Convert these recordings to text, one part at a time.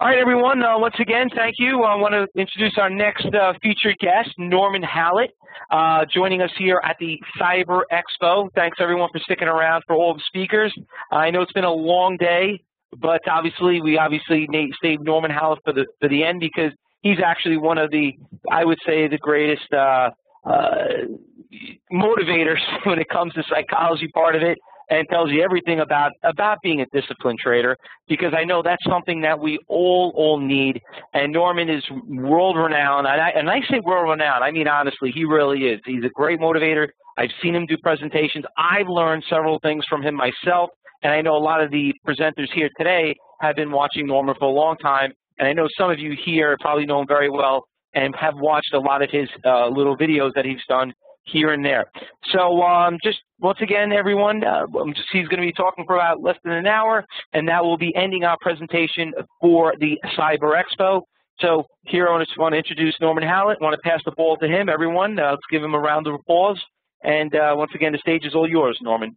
All right, everyone. Uh, once again, thank you. I want to introduce our next uh, featured guest, Norman Hallett, uh, joining us here at the Cyber Expo. Thanks, everyone, for sticking around for all the speakers. I know it's been a long day, but obviously, we obviously saved Norman Hallett for the for the end because he's actually one of the, I would say, the greatest uh, uh, motivators when it comes to psychology part of it and tells you everything about about being a disciplined trader because I know that's something that we all all need. And Norman is world renowned, and I, and I say world renowned. I mean honestly, he really is. He's a great motivator. I've seen him do presentations. I've learned several things from him myself, and I know a lot of the presenters here today have been watching Norman for a long time. And I know some of you here probably know him very well and have watched a lot of his uh, little videos that he's done here and there. So um, just once again, everyone, uh, he's going to be talking for about less than an hour, and that will be ending our presentation for the Cyber Expo. So here I just want to introduce Norman Hallett. I want to pass the ball to him. Everyone, uh, let's give him a round of applause. And uh, once again, the stage is all yours, Norman.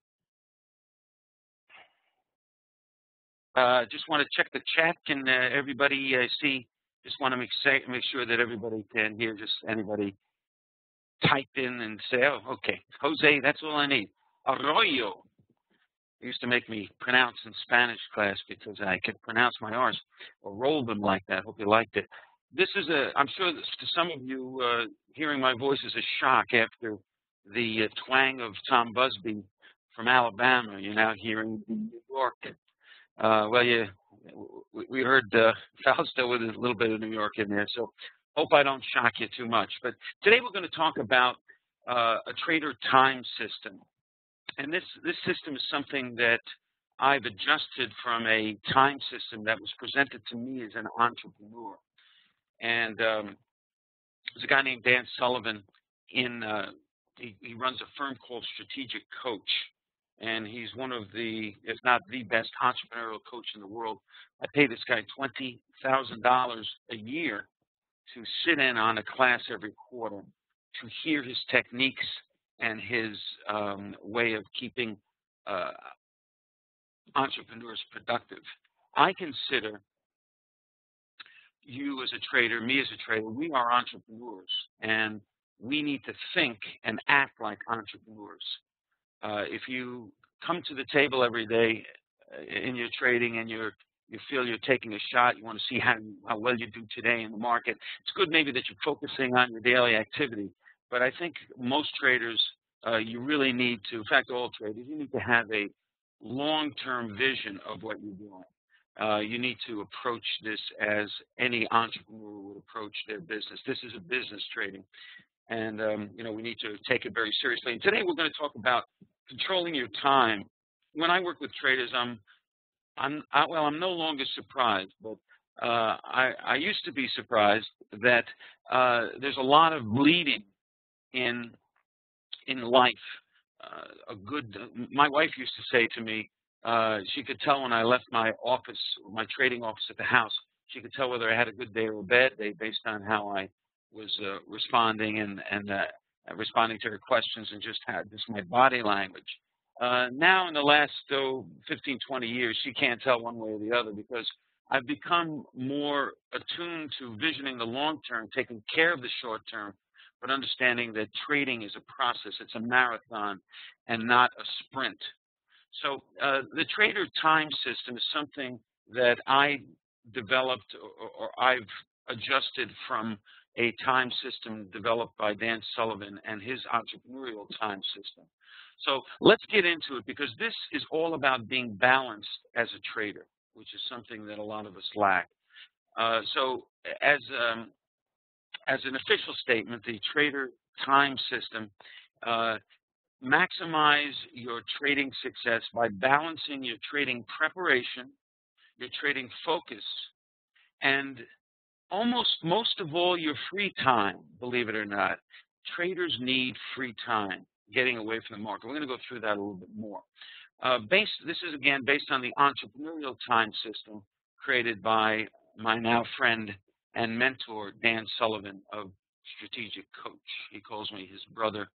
Uh, just want to check the chat. Can uh, everybody uh, see? Just want to make, make sure that everybody can hear. Just anybody type in and say, oh, okay, Jose, that's all I need. Arroyo. Used to make me pronounce in Spanish class because I could pronounce my R's or roll them like that. Hope you liked it. This is a, I'm sure this, to some of you, uh, hearing my voice is a shock after the uh, twang of Tom Busby from Alabama. You're now hearing New York. Uh, well, you, we heard uh, Fausto with a little bit of New York in there. So Hope I don't shock you too much. But today we're going to talk about uh, a trader time system. And this, this system is something that I've adjusted from a time system that was presented to me as an entrepreneur. And um, there's a guy named Dan Sullivan in, uh, he, he runs a firm called Strategic Coach. And he's one of the, if not the best entrepreneurial coach in the world. I pay this guy $20,000 a year to sit in on a class every quarter to hear his techniques and his um, way of keeping uh, entrepreneurs productive. I consider you as a trader, me as a trader, we are entrepreneurs and we need to think and act like entrepreneurs. Uh, if you come to the table every day uh, in your trading and you're you feel you're taking a shot, you want to see how, how well you do today in the market. It's good maybe that you're focusing on your daily activity, but I think most traders, uh, you really need to, in fact, all traders, you need to have a long-term vision of what you're doing. Uh, you need to approach this as any entrepreneur would approach their business. This is a business trading, and um, you know we need to take it very seriously. And today we're going to talk about controlling your time. When I work with traders, I'm I'm I, well, I'm no longer surprised, but uh, I, I used to be surprised that uh, there's a lot of bleeding in in life. Uh, a good. My wife used to say to me, uh, she could tell when I left my office, my trading office at the house. She could tell whether I had a good day or a bad day based on how I was uh, responding and and uh, responding to her questions and just had just my body language. Uh, now in the last oh, 15, 20 years, she can't tell one way or the other because I've become more attuned to visioning the long term, taking care of the short term, but understanding that trading is a process. It's a marathon and not a sprint. So uh, the trader time system is something that I developed or, or I've adjusted from a time system developed by Dan Sullivan and his entrepreneurial time system. So let's get into it because this is all about being balanced as a trader, which is something that a lot of us lack. Uh, so as, um, as an official statement, the trader time system, uh, maximize your trading success by balancing your trading preparation, your trading focus, and almost most of all your free time, believe it or not. Traders need free time getting away from the market. We're going to go through that a little bit more. Uh, based, this is again based on the entrepreneurial time system created by my now friend and mentor Dan Sullivan of Strategic Coach. He calls me his brother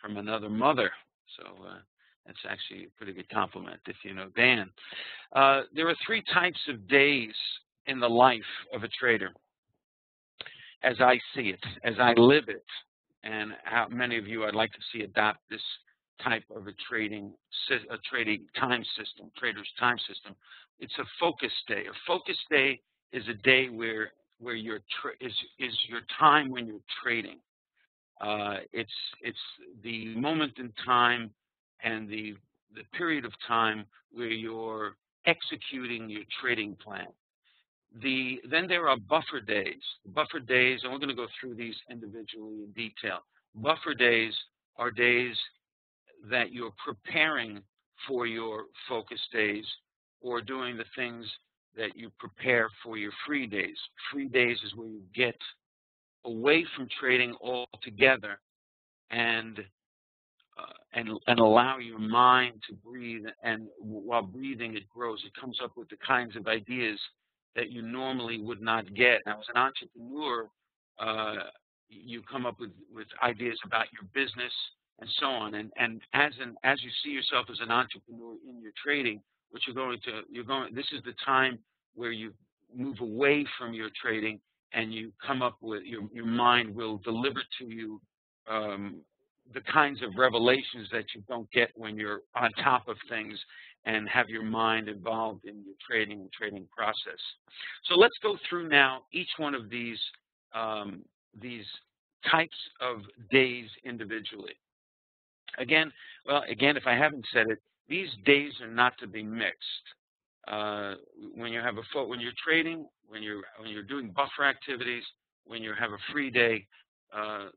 from another mother. So uh, that's actually a pretty good compliment if you know Dan. Uh, there are three types of days in the life of a trader as I see it, as I live it, and how many of you I'd like to see adopt this type of a trading a trading time system, trader's time system. It's a focus day. A focus day is a day where where your is is your time when you're trading. Uh, it's it's the moment in time and the the period of time where you're executing your trading plan. The then there are buffer days. Buffer days, and we're going to go through these individually in detail. Buffer days are days that you're preparing for your focus days or doing the things that you prepare for your free days. Free days is where you get away from trading altogether and uh, and and allow your mind to breathe and while breathing it grows it comes up with the kinds of ideas that you normally would not get. Now as an entrepreneur uh, you come up with with ideas about your business and so on. And and as an as you see yourself as an entrepreneur in your trading what you're going to you're going this is the time where you move away from your trading and you come up with your your mind will deliver to you um, the kinds of revelations that you don't get when you're on top of things and have your mind involved in your trading and trading process. So let's go through now each one of these um, these types of days individually. Again, well, again, if I haven't said it, these days are not to be mixed. Uh, when you have a when you're trading, when you're when you're doing buffer activities, when you have a free day, uh,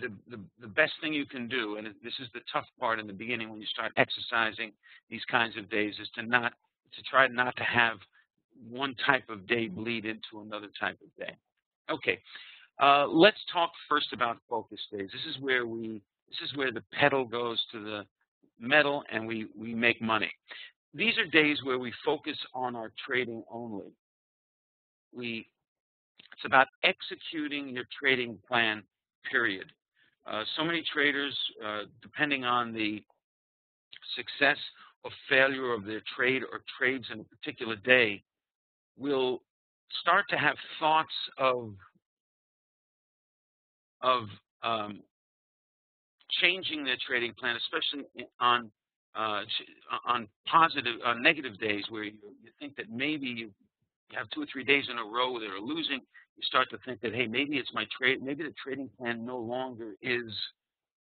the, the, the best thing you can do, and this is the tough part in the beginning when you start exercising these kinds of days, is to not to try not to have one type of day bleed into another type of day. Okay, uh, let's talk first about focus days. This is where we this is where the pedal goes to the metal and we we make money. These are days where we focus on our trading only. We it's about executing your trading plan period. Uh, so many traders, uh, depending on the success or failure of their trade or trades in a particular day, will start to have thoughts of of um, changing their trading plan, especially on uh, on positive, on negative days where you, you think that maybe you have two or three days in a row that are losing, you start to think that, hey, maybe it's my trade, maybe the trading plan no longer is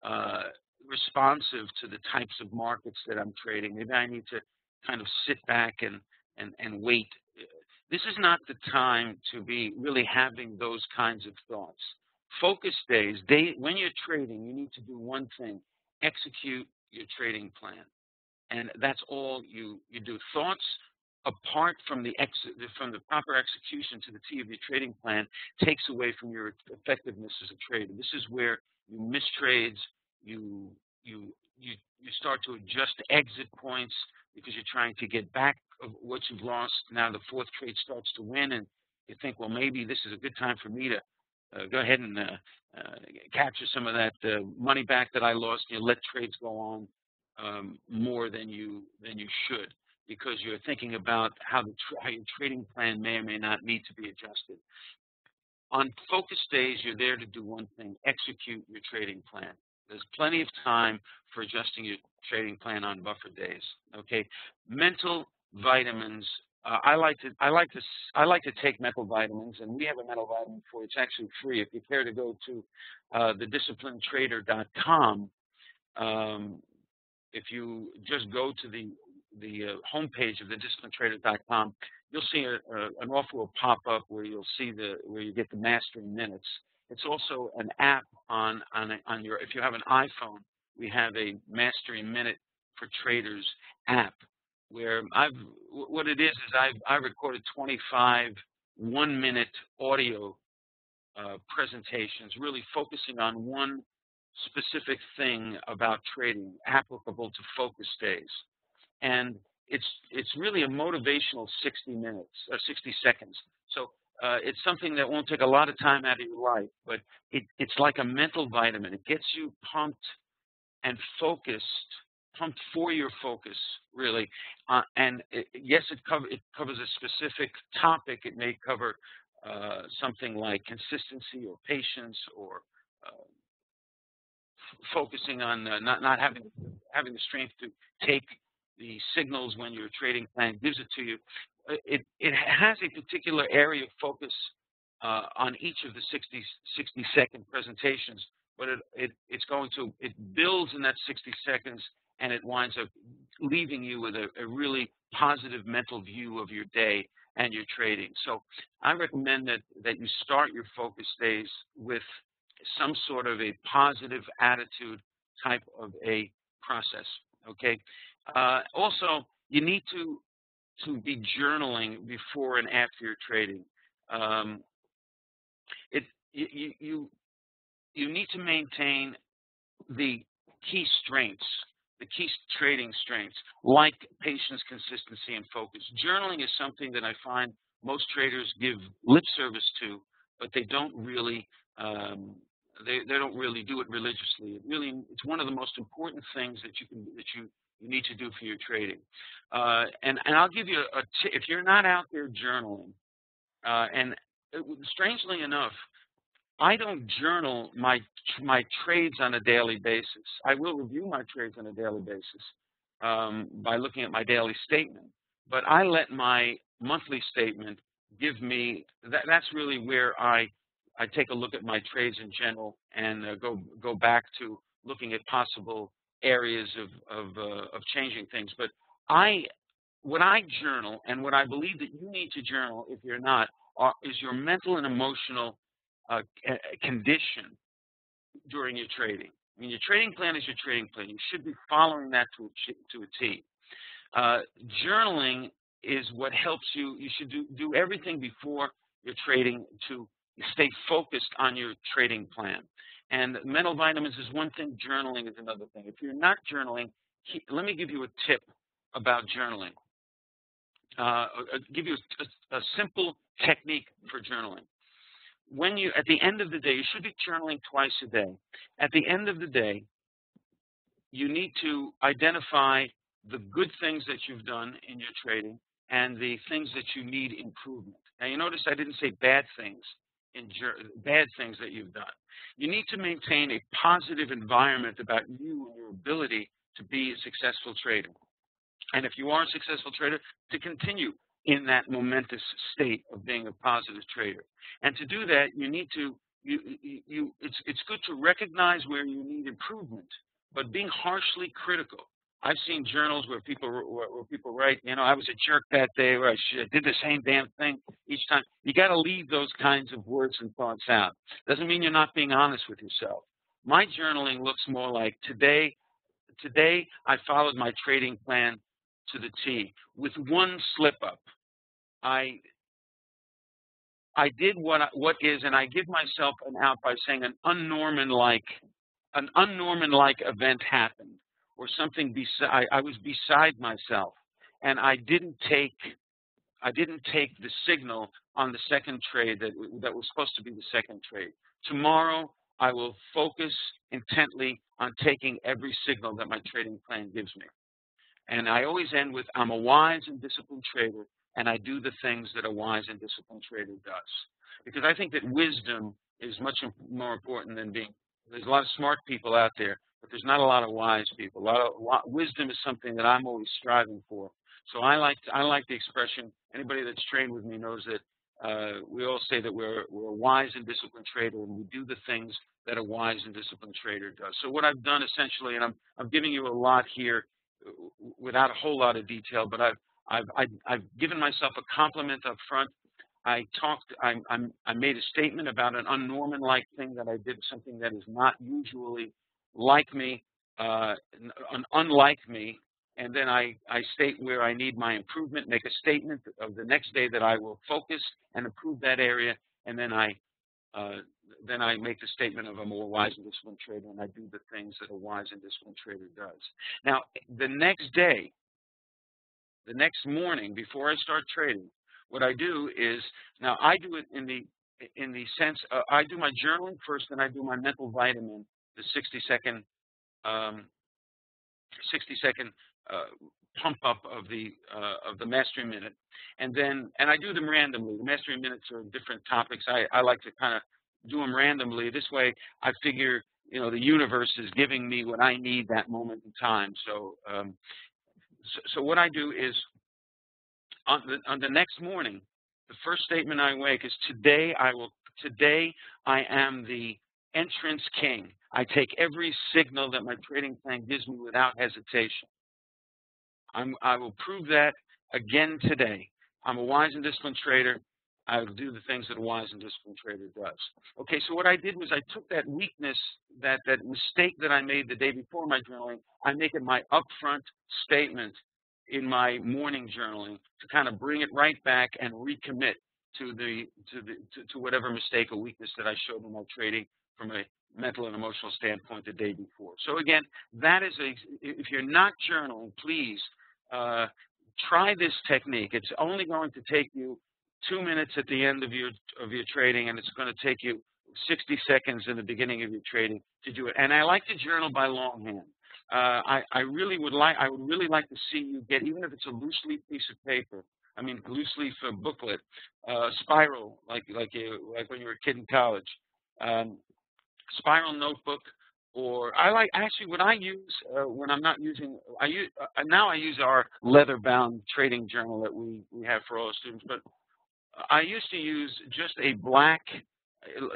uh, responsive to the types of markets that I'm trading. Maybe I need to kind of sit back and, and, and wait. This is not the time to be really having those kinds of thoughts. Focus days, day, when you're trading, you need to do one thing, execute your trading plan. And that's all you, you do. Thoughts apart from the ex from the proper execution to the T of your trading plan takes away from your effectiveness as a trader. This is where you miss trades, you you you you start to adjust exit points because you're trying to get back of what you've lost. Now the fourth trade starts to win, and you think, well, maybe this is a good time for me to uh, go ahead and uh, uh, capture some of that uh, money back that I lost. You let trades go on um, more than you than you should because you're thinking about how, the how your trading plan may or may not need to be adjusted. On focus days, you're there to do one thing, execute your trading plan. There's plenty of time for adjusting your trading plan on buffer days. Okay, mental vitamins. Uh, I like to I like to I like to take mental vitamins, and we have a mental vitamin for. It's actually free. If you care to go to uh, thedisciplinedtrader.com, um, if you just go to the the uh, homepage of thedisciplinedtrader.com, you'll see a, a, an offer will pop up where you'll see the where you get the mastering minutes. It's also an app on on on your if you have an iPhone, we have a mastering minute for traders app where I've what it is is I've I recorded 25 one minute audio uh, presentations, really focusing on one specific thing about trading applicable to focus days and it's it's really a motivational 60 minutes or uh, 60 seconds. So uh, it's something that won't take a lot of time out of your life, but it, it's like a mental vitamin. It gets you pumped and focused pumped for your focus, really. Uh, and it, yes, it, cover, it covers a specific topic. It may cover uh, something like consistency or patience or uh, focusing on uh, not not having having the strength to take the signals when your trading plan gives it to you. Uh, it it has a particular area of focus uh, on each of the 60 60 second presentations, but it, it it's going to it builds in that 60 seconds and it winds up leaving you with a, a really positive mental view of your day and your trading. So I recommend that that you start your focus days with some sort of a positive attitude type of a process. Okay. Uh, also, you need to to be journaling before and after your trading. Um, it you, you you need to maintain the key strengths, the key trading strengths, like patience, consistency, and focus. Journaling is something that I find most traders give lip service to, but they don't really um, they, they don't really do it religiously. It really, it's one of the most important things that you can that you you need to do for your trading. Uh, and and I'll give you a, a t- if you're not out there journaling, uh, and it, strangely enough, I don't journal my my trades on a daily basis. I will review my trades on a daily basis um, by looking at my daily statement, but I let my monthly statement give me that. That's really where I I take a look at my trades in general and uh, go go back to looking at possible areas of of, uh, of changing things. But I, what I journal and what I believe that you need to journal, if you're not, are, is your mental and emotional uh, condition during your trading. I mean, your trading plan is your trading plan. You should be following that to a, to a T. Uh, journaling is what helps you. You should do, do everything before you're trading to stay focused on your trading plan. And mental vitamins is one thing, journaling is another thing. If you're not journaling, let me give you a tip about journaling. Uh, uh give you a, a, simple technique for journaling. When you, at the end of the day, you should be journaling twice a day. At the end of the day, you need to identify the good things that you've done in your trading and the things that you need improvement. Now, you notice I didn't say bad things bad things that you've done. You need to maintain a positive environment about you and your ability to be a successful trader. And if you are a successful trader, to continue in that momentous state of being a positive trader. And to do that, you need to you, you, you it's it's good to recognize where you need improvement, but being harshly critical I've seen journals where people where, where people write, you know, I was a jerk that day, or I did the same damn thing each time. You got to leave those kinds of words and thoughts out. Doesn't mean you're not being honest with yourself. My journaling looks more like today. Today I followed my trading plan to the T with one slip up. I I did what what is, and I give myself an out by saying an unnorman like an unnorman like event happened or something beside I was beside myself and I didn't take I didn't take the signal on the second trade that that was supposed to be the second trade. Tomorrow I will focus intently on taking every signal that my trading plan gives me. And I always end with I'm a wise and disciplined trader and I do the things that a wise and disciplined trader does. Because I think that wisdom is much more important than being there's a lot of smart people out there but there's not a lot of wise people. A lot of wisdom is something that I'm always striving for. So I like I like the expression. Anybody that's trained with me knows that uh, we all say that we're we're a wise and disciplined trader, and we do the things that a wise and disciplined trader does. So what I've done essentially, and I'm I'm giving you a lot here uh, without a whole lot of detail, but I've I've I've, I've given myself a compliment up front. I talked. I, I'm, I made a statement about an unnorman-like thing that I did, something that is not usually like me, uh, unlike me, and then I, I state where I need my improvement, make a statement of the next day that I will focus and improve that area, and then I uh, then I make the statement of a more wise and disciplined trader, and I do the things that a wise and disciplined trader does. Now, the next day, the next morning, before I start trading, what I do is now I do it in the in the sense uh, I do my journaling first, then I do my mental vitamin the 60 second um, 60 second uh, pump up of the uh, of the mastery minute, and then and I do them randomly. The mastery minutes are different topics. I, I like to kind of do them randomly. This way, I figure you know the universe is giving me what I need that moment in time. So um, so, so, what I do is on the on the next morning, the first statement I make is today I will today I am the entrance king. I take every signal that my trading plan gives me without hesitation. I'm, I will prove that again today. I'm a wise and disciplined trader. I will do the things that a wise and disciplined trader does. Okay, so what I did was I took that weakness, that, that mistake that I made the day before my journaling, I make it my upfront statement in my morning journaling to kind of bring it right back and recommit to the to the to, to whatever mistake or weakness that I showed in my trading from a mental and emotional standpoint the day before. So again, that is a if you're not journaling, please uh, try this technique. It's only going to take you two minutes at the end of your of your trading, and it's going to take you 60 seconds in the beginning of your trading to do it. And I like to journal by longhand. Uh, I, I really would like I would really like to see you get even if it's a loose leaf piece of paper. I mean, loose leaf uh, booklet, uh, spiral like like you, like when you were a kid in college, um, spiral notebook or I like actually what I use uh, when I'm not using I use uh, now I use our leather bound trading journal that we we have for all students but I used to use just a black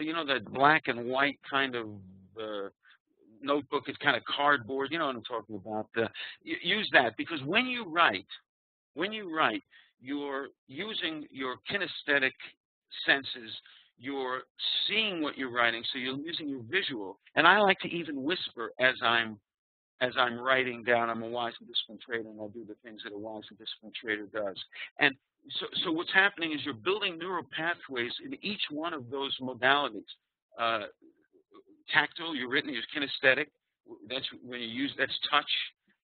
you know that black and white kind of uh, notebook is kind of cardboard you know what I'm talking about uh, use that because when you write when you write you're using your kinesthetic senses you're seeing what you're writing, so you're using your visual. And I like to even whisper as I'm as I'm writing down. I'm a wise and disciplined trader, and I do the things that a wise and disciplined trader does. And so, so what's happening is you're building neural pathways in each one of those modalities. Uh, tactile, you're written, you're kinesthetic. That's when you use that's touch.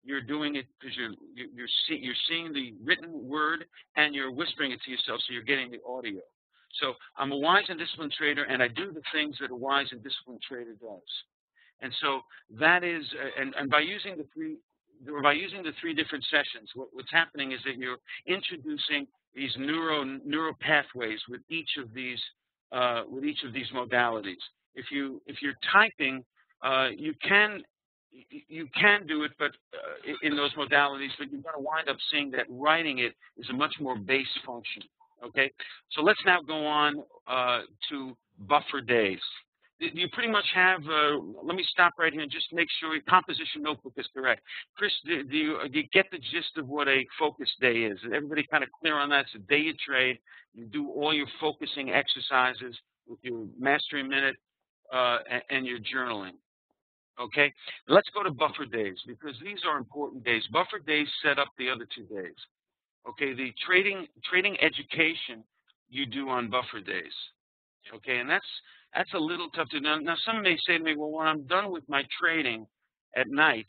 You're doing it because you're you're, see, you're seeing the written word and you're whispering it to yourself, so you're getting the audio. So I'm a wise and disciplined trader, and I do the things that a wise and disciplined trader does. And so that is, uh, and, and by using the three, or by using the three different sessions, what, what's happening is that you're introducing these neuro neural pathways with each of these uh, with each of these modalities. If you if you're typing, uh, you can you can do it, but uh, in those modalities, but you're going to wind up seeing that writing it is a much more base function. Okay, so let's now go on uh, to buffer days. You pretty much have, uh, let me stop right here and just make sure your composition notebook is correct. Chris, do, do, you, do you get the gist of what a focus day is? Is everybody kind of clear on that? It's a day you trade. You do all your focusing exercises with your mastery minute uh, and, your journaling. Okay, let's go to buffer days because these are important days. Buffer days set up the other two days. Okay, the trading trading education you do on buffer days. Okay, and that's that's a little tough to know. Now, some may say to me, well, when I'm done with my trading at night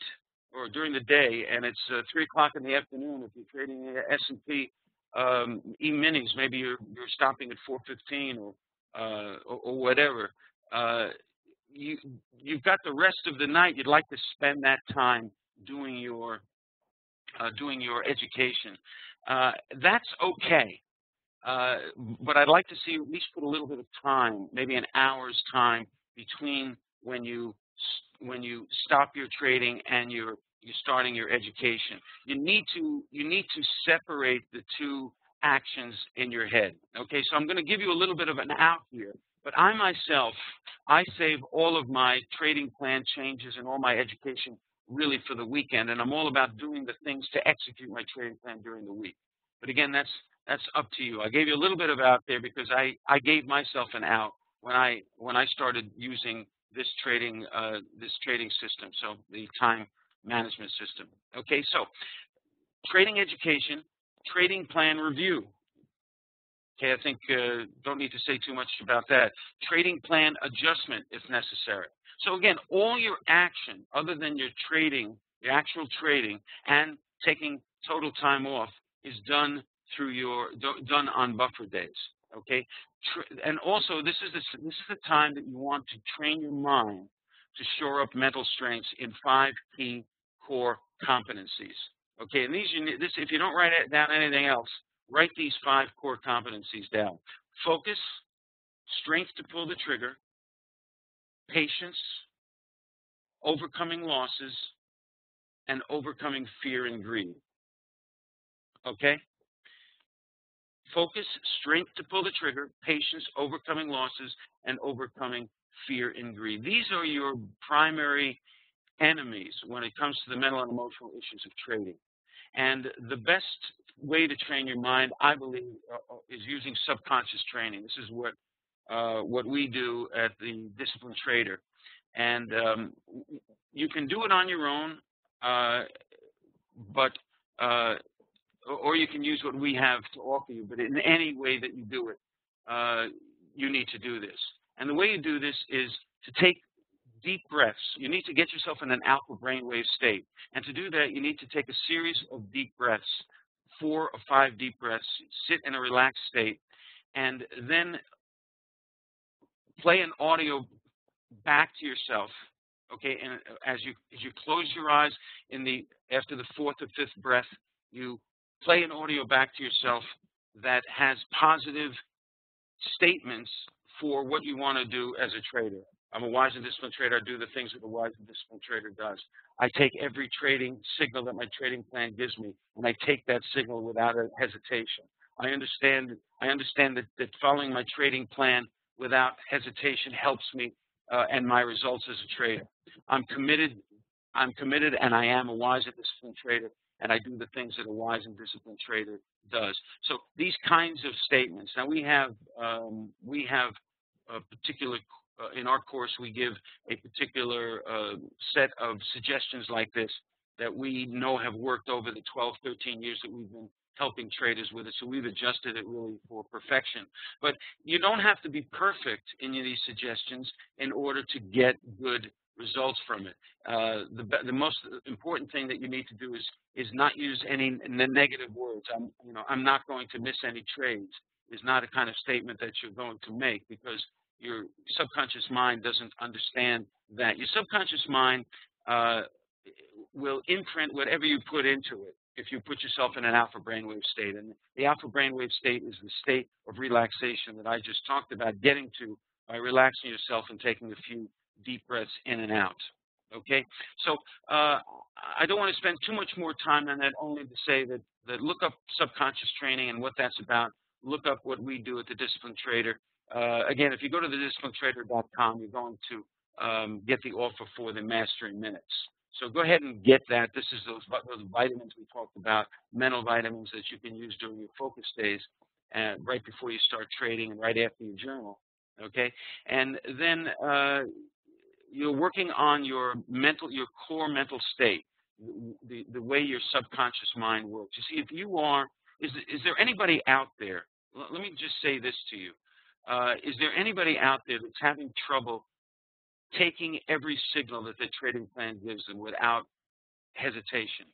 or during the day, and it's uh, three o'clock in the afternoon, if you're trading the S&P um, E-minis, maybe you're you're stopping at 4:15 or, uh, or, or whatever. Uh, you you've got the rest of the night. You'd like to spend that time doing your uh, doing your education. Uh, that's okay. Uh, but I'd like to see at least put a little bit of time, maybe an hour's time between when you when you stop your trading and you're you're starting your education. You need to you need to separate the two actions in your head. Okay, so I'm going to give you a little bit of an out here. But I myself, I save all of my trading plan changes and all my education really for the weekend, and I'm all about doing the things to execute my trading plan during the week. But again, that's that's up to you. I gave you a little bit of out there because I I gave myself an out when I when I started using this trading uh, this trading system, so the time management system. Okay, so trading education, trading plan review. Okay, I think uh, don't need to say too much about that. Trading plan adjustment if necessary. So again, all your action other than your trading, your actual trading, and taking total time off is done through your done on buffer days. Okay, and also this is the, this is the time that you want to train your mind to shore up mental strengths in five key core competencies. Okay, and these, you need, this, if you don't write it down anything else, write these five core competencies down. Focus, strength to pull the trigger, patience, overcoming losses, and overcoming fear and greed. Okay? Focus, strength to pull the trigger, patience, overcoming losses, and overcoming fear and greed. These are your primary enemies when it comes to the mental and emotional issues of trading. And the best way to train your mind, I believe, uh, uh is using subconscious training. This is what uh, what we do at the Disciplined Trader. And um, you can do it on your own, uh, but uh, or you can use what we have to offer you. But in any way that you do it, uh, you need to do this. And the way you do this is to take deep breaths. You need to get yourself in an alpha brainwave state. And to do that, you need to take a series of deep breaths, four or five deep breaths, sit in a relaxed state, and then play an audio back to yourself okay and uh, as you as you close your eyes in the after the fourth or fifth breath you play an audio back to yourself that has positive statements for what you want to do as a trader. I'm a wise and disciplined trader. I do the things that a wise and disciplined trader does. I take every trading signal that my trading plan gives me, and I take that signal without hesitation. I understand. I understand that, that following my trading plan without hesitation helps me uh, and my results as a trader. I'm committed. I'm committed, and I am a wise and disciplined trader and I do the things that a wise and disciplined trader does. So these kinds of statements. Now we have um, we have a particular uh, in our course we give a particular uh, set of suggestions like this that we know have worked over the 12, 13 years that we've been helping traders with it. So we've adjusted it really for perfection. But you don't have to be perfect in these suggestions in order to get good results from it. Uh, the, the most important thing that you need to do is is not use any negative words. I'm you know I'm not going to miss any trades. Is not a kind of statement that you're going to make because your subconscious mind doesn't understand that. Your subconscious mind uh, will imprint whatever you put into it if you put yourself in an alpha brainwave state. And the alpha brainwave state is the state of relaxation that I just talked about getting to by relaxing yourself and taking a few deep breaths in and out. Okay, so uh, I don't want to spend too much more time on that. Only to say that that look up subconscious training and what that's about. Look up what we do at the Disciplined Trader. Uh, again, if you go to the disciplinedtrader.com, you're going to um, get the offer for the Mastery Minutes. So go ahead and get that. This is those, those vitamins we talked about, mental vitamins that you can use during your focus days, uh, right before you start trading and right after your journal. Okay, and then uh, you're working on your mental, your core mental state, the, the way your subconscious mind works. You see, if you are, is, is there anybody out there, let me just say this to you. Uh, is there anybody out there that's having trouble taking every signal that the trading plan gives them without hesitation?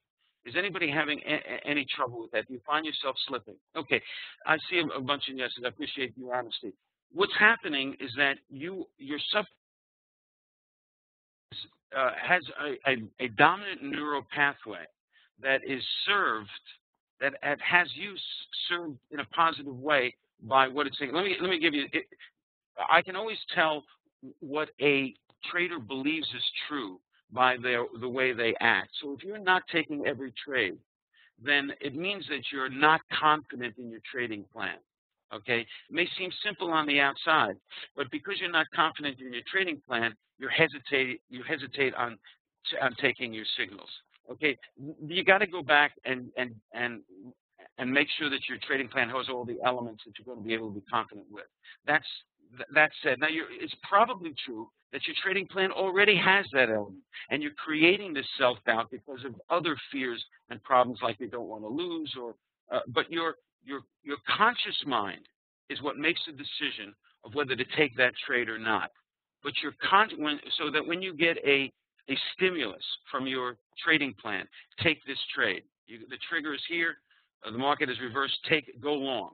Is anybody having any trouble with that? Do you find yourself slipping? Okay, I see a, a bunch of yeses. I appreciate your honesty. What's happening is that you, your sub, uh, has a, a, a, dominant neural pathway that is served, that has you served in a positive way by what it's saying. Let me let me give you. It, I can always tell what a trader believes is true by their the way they act. So if you're not taking every trade, then it means that you're not confident in your trading plan. Okay, it may seem simple on the outside, but because you're not confident in your trading plan, you hesitate you hesitate on on taking your signals. Okay, you got to go back and and and and make sure that your trading plan has all the elements that you're going to be able to be confident with. That's that said, now it's probably true that your trading plan already has that element, and you're creating this self-doubt because of other fears and problems like you don't want to lose, or uh, but your your your conscious mind is what makes the decision of whether to take that trade or not. But your con when, so that when you get a a stimulus from your trading plan, take this trade. You, the trigger is here. Uh, the market is reversed. Take go long,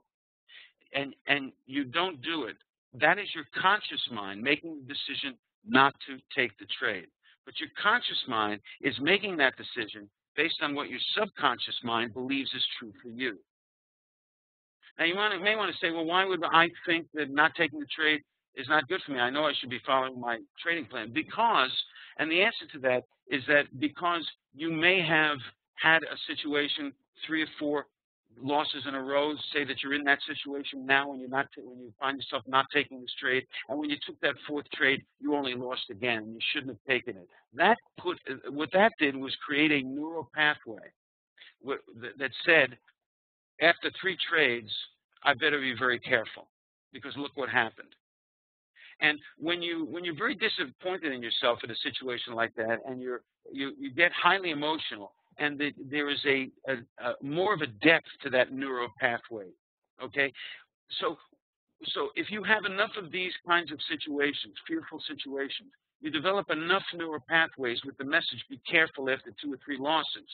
and and you don't do it. That is your conscious mind making the decision not to take the trade. But your conscious mind is making that decision based on what your subconscious mind believes is true for you. Now, you want to, may want to say, well, why would I think that not taking the trade is not good for me? I know I should be following my trading plan. Because, and the answer to that is that because you may have had a situation three or four losses in a row, say that you're in that situation now when you're not when you find yourself not taking this trade, and when you took that fourth trade, you only lost again, you shouldn't have taken it. That put what that did was create a neural pathway that said, after three trades, I better be very careful because look what happened. And when you when you're very disappointed in yourself in a situation like that, and you're you you get highly emotional, and the, there is a, a, a, more of a depth to that neural pathway. Okay, so so if you have enough of these kinds of situations, fearful situations, you develop enough neural pathways with the message: "Be careful after two or three losses."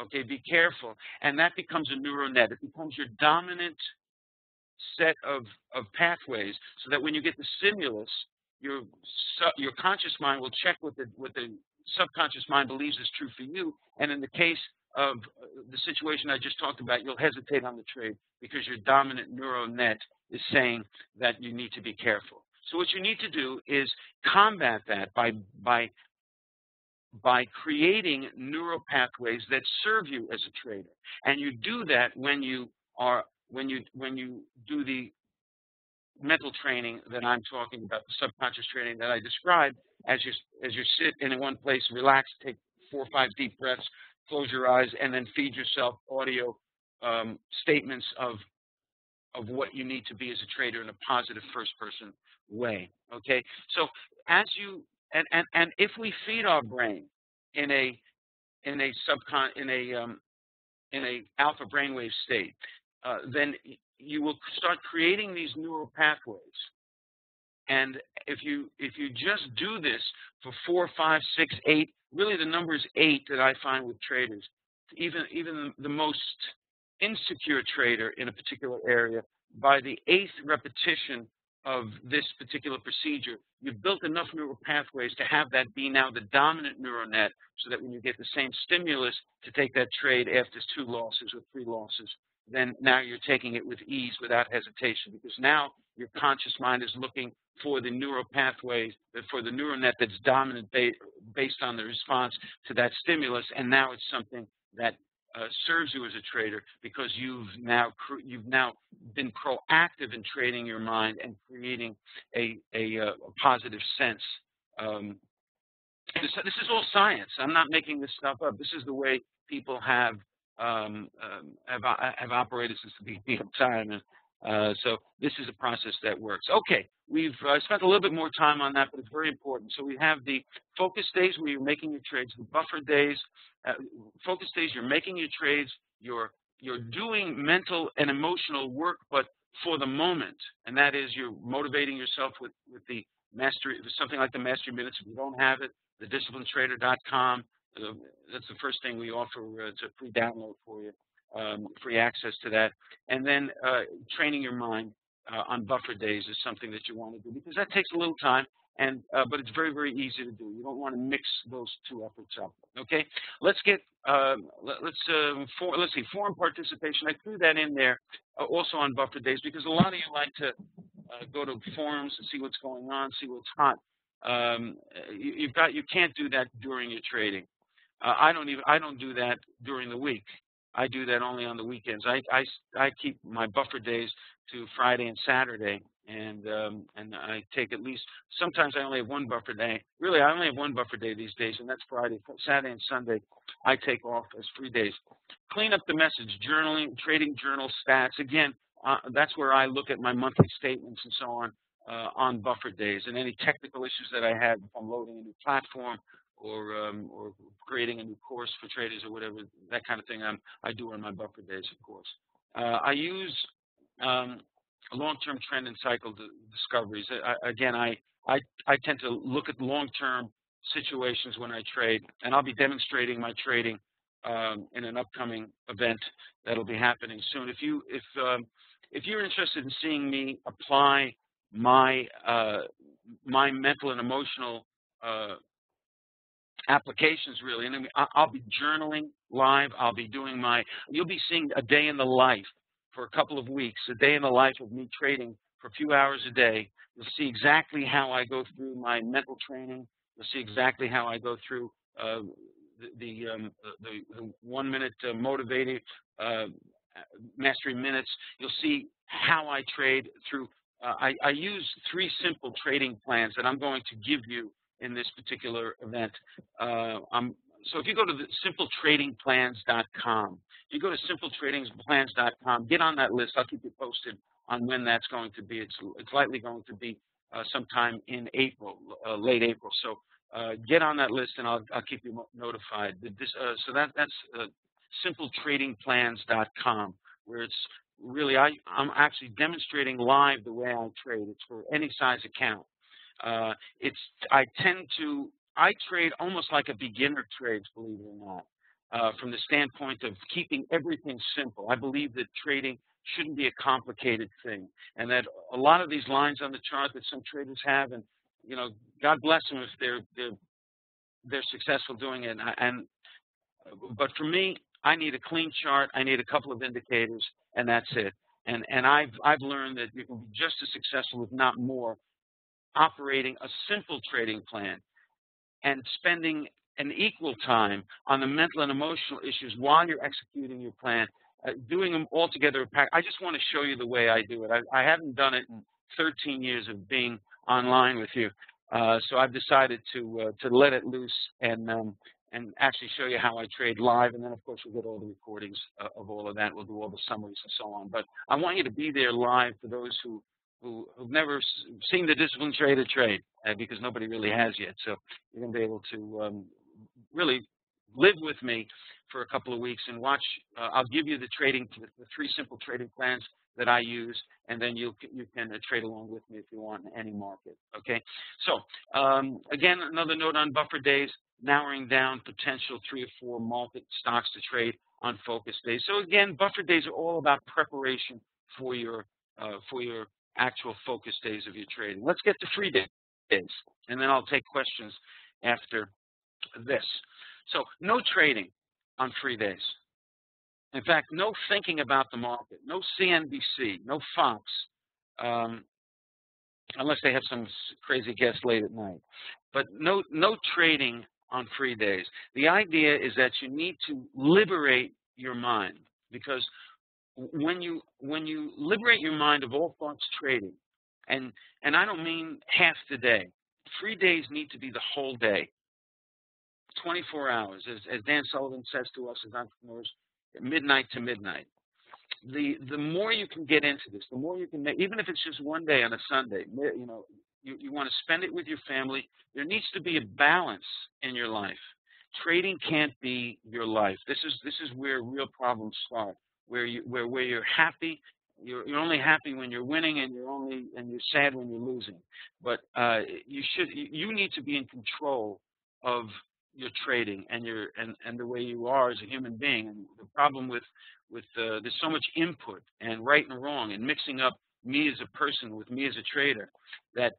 Okay, be careful, and that becomes a neural net. It becomes your dominant set of of pathways, so that when you get the stimulus, your your conscious mind will check with the with the subconscious mind believes is true for you. And in the case of uh, the situation I just talked about, you'll hesitate on the trade because your dominant neural net is saying that you need to be careful. So what you need to do is combat that by by by creating neural pathways that serve you as a trader. And you do that when you are when you when you do the mental training that I'm talking about, the subconscious training that I described, as you as you sit in one place, relax, take four or five deep breaths, close your eyes, and then feed yourself audio um, statements of of what you need to be as a trader in a positive first person way. Okay, so as you and and and if we feed our brain in a in a subcon in a um, in a alpha brainwave state, uh, then you will start creating these neural pathways. And if you if you just do this for four, five, six, eight, really the number is eight that I find with traders. Even even the most insecure trader in a particular area, by the eighth repetition of this particular procedure, you've built enough neural pathways to have that be now the dominant neural net so that when you get the same stimulus to take that trade after two losses or three losses, then now you're taking it with ease without hesitation because now your conscious mind is looking for the neural pathways, for the neural net that's dominant based on the response to that stimulus, and now it's something that uh, serves you as a trader because you've now you've now been proactive in training your mind and creating a a, uh, a positive sense. Um, this, this is all science. I'm not making this stuff up. This is the way people have um, um, have, uh, have operated since the beginning of time. And, uh, so this is a process that works. Okay, we've uh, spent a little bit more time on that, but it's very important. So we have the focus days where you're making your trades, the buffer days, uh, focus days, you're making your trades, you're, you're doing mental and emotional work, but for the moment, and that is you're motivating yourself with, with the mastery, something like the mastery minutes. If you don't have it, thedisciplinedtrader.com, uh, that's the first thing we offer. Uh, it's a free download for you, um, free access to that. And then uh, training your mind uh, on buffer days is something that you want to do because that takes a little time. And uh, but it's very very easy to do. You don't want to mix those two efforts up. Okay, let's get um, let, us for, let's see forum participation. I threw that in there also on buffer days because a lot of you like to go to forums and see what's going on, see what's hot. Um, you, have got you can't do that during your trading. Uh, I don't even I don't do that during the week. I do that only on the weekends. I I, I keep my buffer days to Friday and Saturday, and um, and I take at least sometimes I only have one buffer day. Really, I only have one buffer day these days, and that's Friday. Saturday and Sunday, I take off as free days. Clean up the message, journaling, trading journal stats. Again, uh, that's where I look at my monthly statements and so on uh, on buffer days, and any technical issues that I have if I'm loading a new platform or um, or creating a new course for traders or whatever that kind of thing. I'm, I do on my buffer days, of course. Uh, I use um, long-term trend and cycle discoveries. I, again, I, I I tend to look at long-term situations when I trade, and I'll be demonstrating my trading um, in an upcoming event that'll be happening soon. If you if um, if you're interested in seeing me apply my uh, my mental and emotional uh, applications really. And I'll be journaling live. I'll be doing my, you'll be seeing a day in the life for a couple of weeks, a day in the life of me trading for a few hours a day. You'll see exactly how I go through my mental training. You'll see exactly how I go through uh, the, the, um, the, the, one minute uh, motivated uh, mastery minutes. You'll see how I trade through. Uh, I, I use three simple trading plans that I'm going to give you in this particular event. Uh, so if you go to the simpletradingplans.com, you go to simpletradingplans.com, get on that list. I'll keep you posted on when that's going to be. It's, it's likely going to be uh, sometime in April, uh, late April. So uh, get on that list and I'll, I'll keep you notified. This, uh, so that, that's uh, simpletradingplans.com, where it's really, I, I'm actually demonstrating live the way I trade. It's for any size account. Uh, it's I tend to I trade almost like a beginner trades, believe it or not, uh, from the standpoint of keeping everything simple. I believe that trading shouldn't be a complicated thing, and that a lot of these lines on the chart that some traders have, and you know, God bless them if they're they're they're successful doing it. And, and but for me, I need a clean chart. I need a couple of indicators, and that's it. And and I've I've learned that you can be just as successful, if not more, operating a simple trading plan and spending an equal time on the mental and emotional issues while you're executing your plan, uh, doing them all together. I just want to show you the way I do it. I, I haven't done it in 13 years of being online with you, uh, so I've decided to uh, to let it loose and um, and actually show you how I trade live. And then, of course, we'll get all the recordings uh, of all of that. We'll do all the summaries and so on. But I want you to be there live for those who who, who've never seen the discipline trade trader trade uh, because nobody really has yet. So you're going to be able to um, really live with me for a couple of weeks and watch. Uh, I'll give you the trading, the three simple trading plans that I use, and then you you can uh, trade along with me if you want in any market. Okay. So um, again, another note on buffer days, narrowing down potential three or four market stocks to trade on focus days. So again, buffer days are all about preparation for your uh, for your actual focus days of your trading. Let's get to free days, and then I'll take questions after this. So no trading on free days. In fact, no thinking about the market, no CNBC, no Fox, um, unless they have some crazy guest late at night. But no, no trading on free days. The idea is that you need to liberate your mind because when you when you liberate your mind of all thoughts trading, and and I don't mean half the day. Three days need to be the whole day, 24 hours, as, as Dan Sullivan says to us as entrepreneurs, midnight to midnight. The the more you can get into this, the more you can make, even if it's just one day on a Sunday, you know, you, you want to spend it with your family. There needs to be a balance in your life. Trading can't be your life. This is this is where real problems start where you where where you're happy. You're you're only happy when you're winning, and you're only and you're sad when you're losing. But uh, you should you need to be in control of your trading and your and and the way you are as a human being. And the problem with with uh, there's so much input and right and wrong and mixing up me as a person with me as a trader that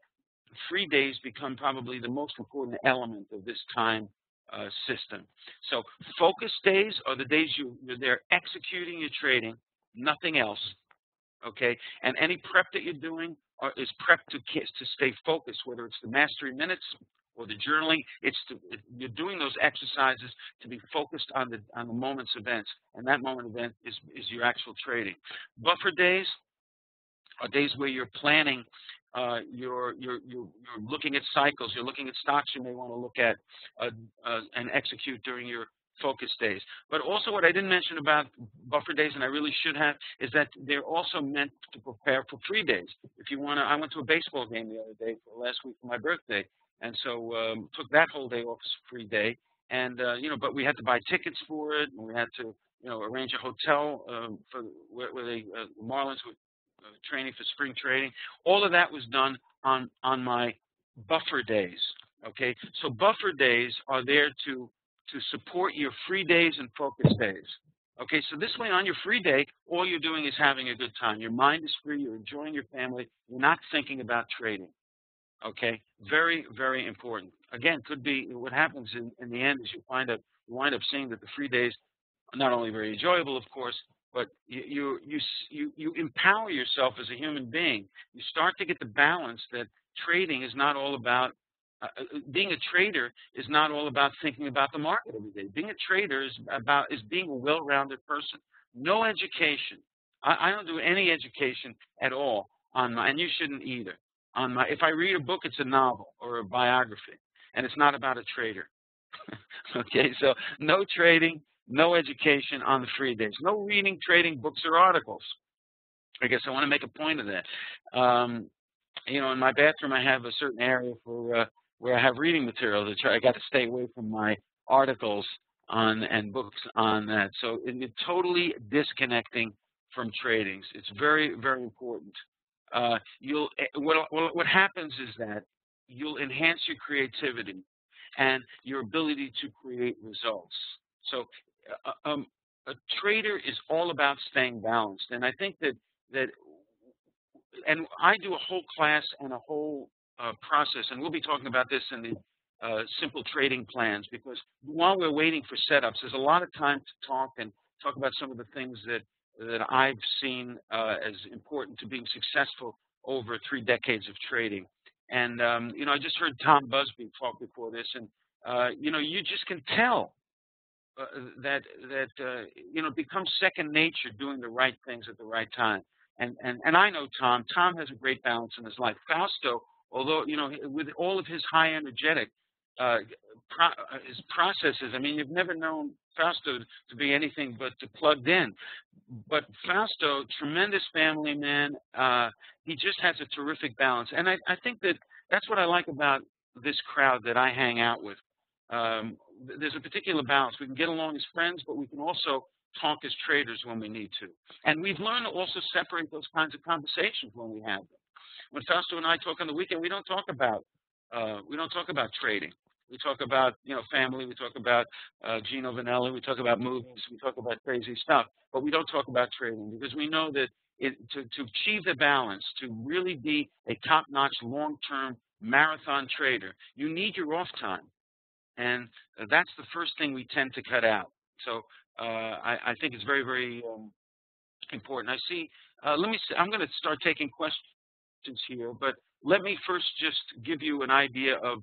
free days become probably the most important element of this time uh, system. So focus days are the days you, you're there executing your trading, nothing else. Okay, and any prep that you're doing are, is prep to to stay focused, whether it's the mastery minutes or the journaling. It's to, you're doing those exercises to be focused on the on the moment's events, and that moment event is is your actual trading. Buffer days are days where you're planning uh, you're, you're, you're, looking at cycles, you're looking at stocks you may want to look at uh, uh, and execute during your focus days. But also what I didn't mention about buffer days, and I really should have, is that they're also meant to prepare for free days. If you want to, I went to a baseball game the other day, for last week for my birthday, and so um, took that whole day off as a free day. And, uh, you know, but we had to buy tickets for it, and we had to, you know, arrange a hotel um, for where, where uh, the Marlins would uh, Uh, training for spring trading. All of that was done on, on my buffer days. Okay, so buffer days are there to, to support your free days and focus days. Okay, so this way on your free day, all you're doing is having a good time. Your mind is free, you're enjoying your family, you're not thinking about trading. Okay, very, very important. Again, could be what happens in, in the end is you find out you wind up seeing that the free days are not only very enjoyable, of course, but you you you you, empower yourself as a human being. You start to get the balance that trading is not all about uh, uh, being a trader is not all about thinking about the market every day. Being a trader is about is being a well-rounded person. No education. I, I don't do any education at all on my, and you shouldn't either on my, if I read a book, it's a novel or a biography, and it's not about a trader. okay, so no trading, no education on the free days, no reading, trading books or articles. I guess I want to make a point of that. Um, you know, in my bathroom, I have a certain area for uh, where I have reading material. Try, I got to stay away from my articles on and books on that. So it's totally disconnecting from tradings. It's very, very important uh, you'll eh, what, what happens is that you'll enhance your creativity and your ability to create results. So um, a trader is all about staying balanced, and I think that that and I do a whole class and a whole uh, process, and we'll be talking about this in the uh, simple trading plans because while we're waiting for setups, there's a lot of time to talk and talk about some of the things that that I've seen uh, as important to being successful over three decades of trading. And um, you know, I just heard Tom Busby talk before this, and uh, you know, you just can tell uh, that that uh, you know becomes second nature doing the right things at the right time. And and and I know Tom. Tom has a great balance in his life. Fausto, although you know, with all of his high energetic, uh, pro uh, his processes. I mean, you've never known Fausto to be anything but plugged in. But Fausto, tremendous family man. Uh, he just has a terrific balance, and I, I think that that's what I like about this crowd that I hang out with. Um, there's a particular balance. We can get along as friends, but we can also talk as traders when we need to. And we've learned to also separate those kinds of conversations when we have them. When Fausto and I talk on the weekend, we don't talk about uh, we don't talk about trading. We talk about you know family. We talk about uh, Gino Vannelli. We talk about movies. We talk about crazy stuff. But we don't talk about trading because we know that it, to, to achieve the balance, to really be a top-notch, long-term marathon trader, you need your off time, and that's the first thing we tend to cut out. So uh, I, I, think it's very, very um, important. I see. Uh, let me. See, I'm going to start taking questions here, but let me first just give you an idea of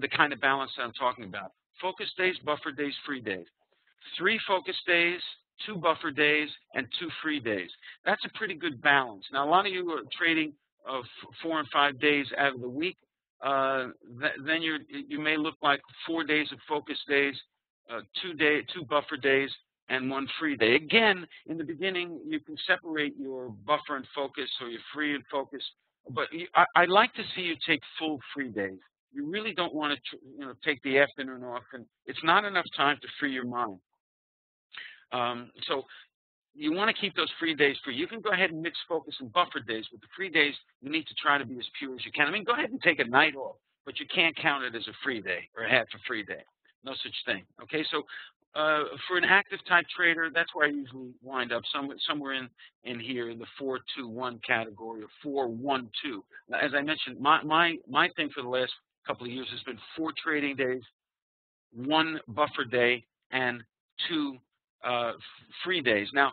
the kind of balance that I'm talking about. Focus days, buffer days, free days. Three focus days, two buffer days, and two free days. That's a pretty good balance. Now, a lot of you are trading uh, four and five days out of the week. Uh, th then you you may look like four days of focus days, uh, two day two buffer days, and one free day. Again, in the beginning, you can separate your buffer and focus or your free and focus. But you, I, I like to see you take full free days you really don't want to you know take the afternoon off and it's not enough time to free your mind um, so you want to keep those free days free you can go ahead and mix focus and buffer days but the free days you need to try to be as pure as you can i mean go ahead and take a night off but you can't count it as a free day or a half a free day no such thing okay so uh, for an active type trader, that's where I usually wind up, somewhere, somewhere in, in here in the 421 category or 412. As I mentioned, my, my, my thing for the last couple of years has been four trading days, one buffer day, and two uh, free days. Now,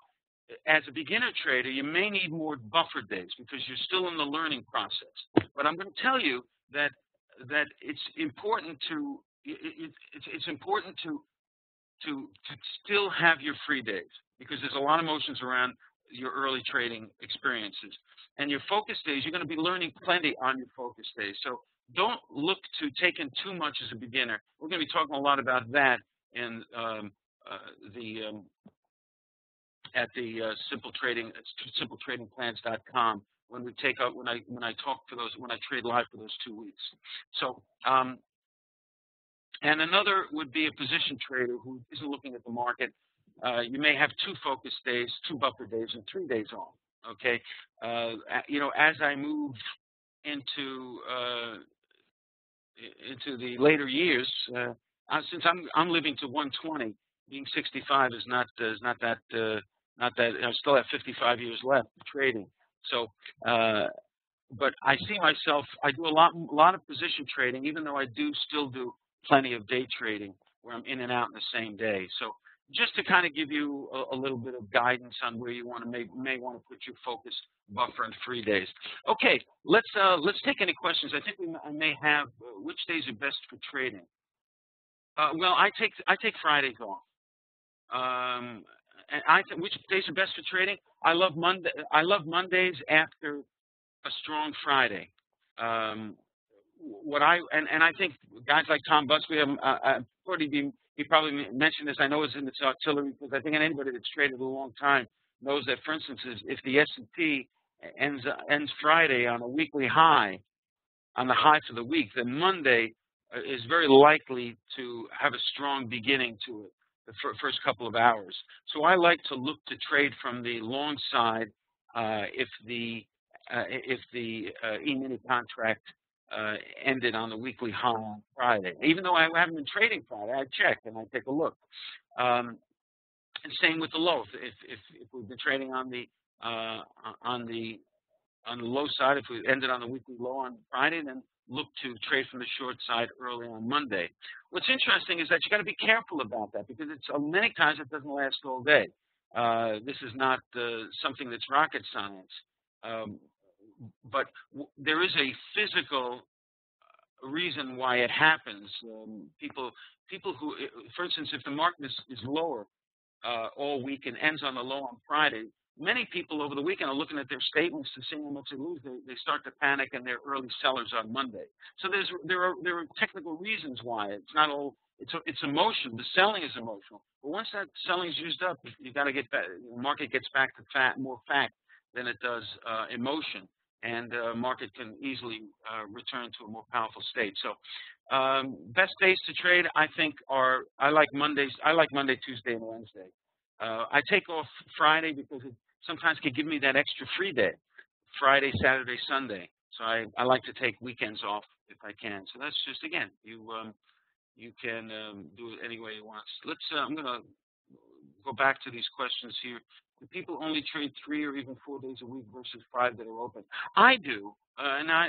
as a beginner trader, you may need more buffer days because you're still in the learning process. But I'm going to tell you that that it's important to it, it's, it's important to to to still have your free days because there's a lot of emotions around your early trading experiences. And your focus days, you're going to be learning plenty on your focus days. So don't look to take in too much as a beginner. We're going to be talking a lot about that in um, uh, the um, at the uh, simple trading simpletradingplans.com when we take out when I when I talk for those when I trade live for those two weeks. So um, and another would be a position trader who isn't looking at the market. Uh, you may have two focus days, two buffer days, and three days off. Okay, uh, you know as I move into uh, into the later years, uh, since I'm I'm living to 120, being 65 is not uh, is not that uh, not that I still have 55 years left trading. So uh, but I see myself. I do a lot, a lot of position trading, even though I do still do plenty of day trading where I'm in and out in the same day. So just to kind of give you a, a, little bit of guidance on where you want to may, may want to put your focus buffer and free days. Okay, let's uh, let's take any questions. I think we I may have uh, which days are best for trading. Uh, well, I take I take Fridays off. Um, and I which days are best for trading? I love Monday. I love Mondays after a strong Friday. Um, what I and, and I think guys like Tom Busby, have uh, uh, already been, he probably mentioned this. I know it's in its artillery because I think anybody that's traded a long time knows that, for instance, if the S&P ends ends Friday on a weekly high, on the high for the week, then Monday uh, is very likely to have a strong beginning to it the first couple of hours. So I like to look to trade from the long side uh, if the uh, if the uh, E-mini contract uh, ended on the weekly high on Friday. Even though I haven't been trading Friday, I check and I take a look. Um, and same with the low. If, if, if we've been trading on the uh, on the on the low side, if we ended on the weekly low on Friday, then look to trade from the short side early on Monday. What's interesting is that you've got to be careful about that because it's uh, many times it doesn't last all day. Uh, this is not uh, something that's rocket science. Um, but there is a physical uh, reason why it happens. Um, people, people who, for instance, if the market is, is lower uh, all week and ends on the low on Friday, many people over the weekend are looking at their statements and seeing how much they lose. They, they start to panic and they're early sellers on Monday. So there's there are there are technical reasons why it's not all. It's it's emotion. The selling is emotional. But once that selling is used up, you got to get back. The market gets back to fat, more fact than it does uh, emotion and uh, market can easily uh, return to a more powerful state. So um, best days to trade, I think, are I like Mondays. I like Monday, Tuesday, and Wednesday. Uh, I take off Friday because it sometimes can give me that extra free day, Friday, Saturday, Sunday. So I, I like to take weekends off if I can. So that's just again, you um, you can um, do it any way you want. Let's. Uh, I'm gonna go back to these questions here Do people only trade three or even four days a week versus five that are open. I do, uh, and I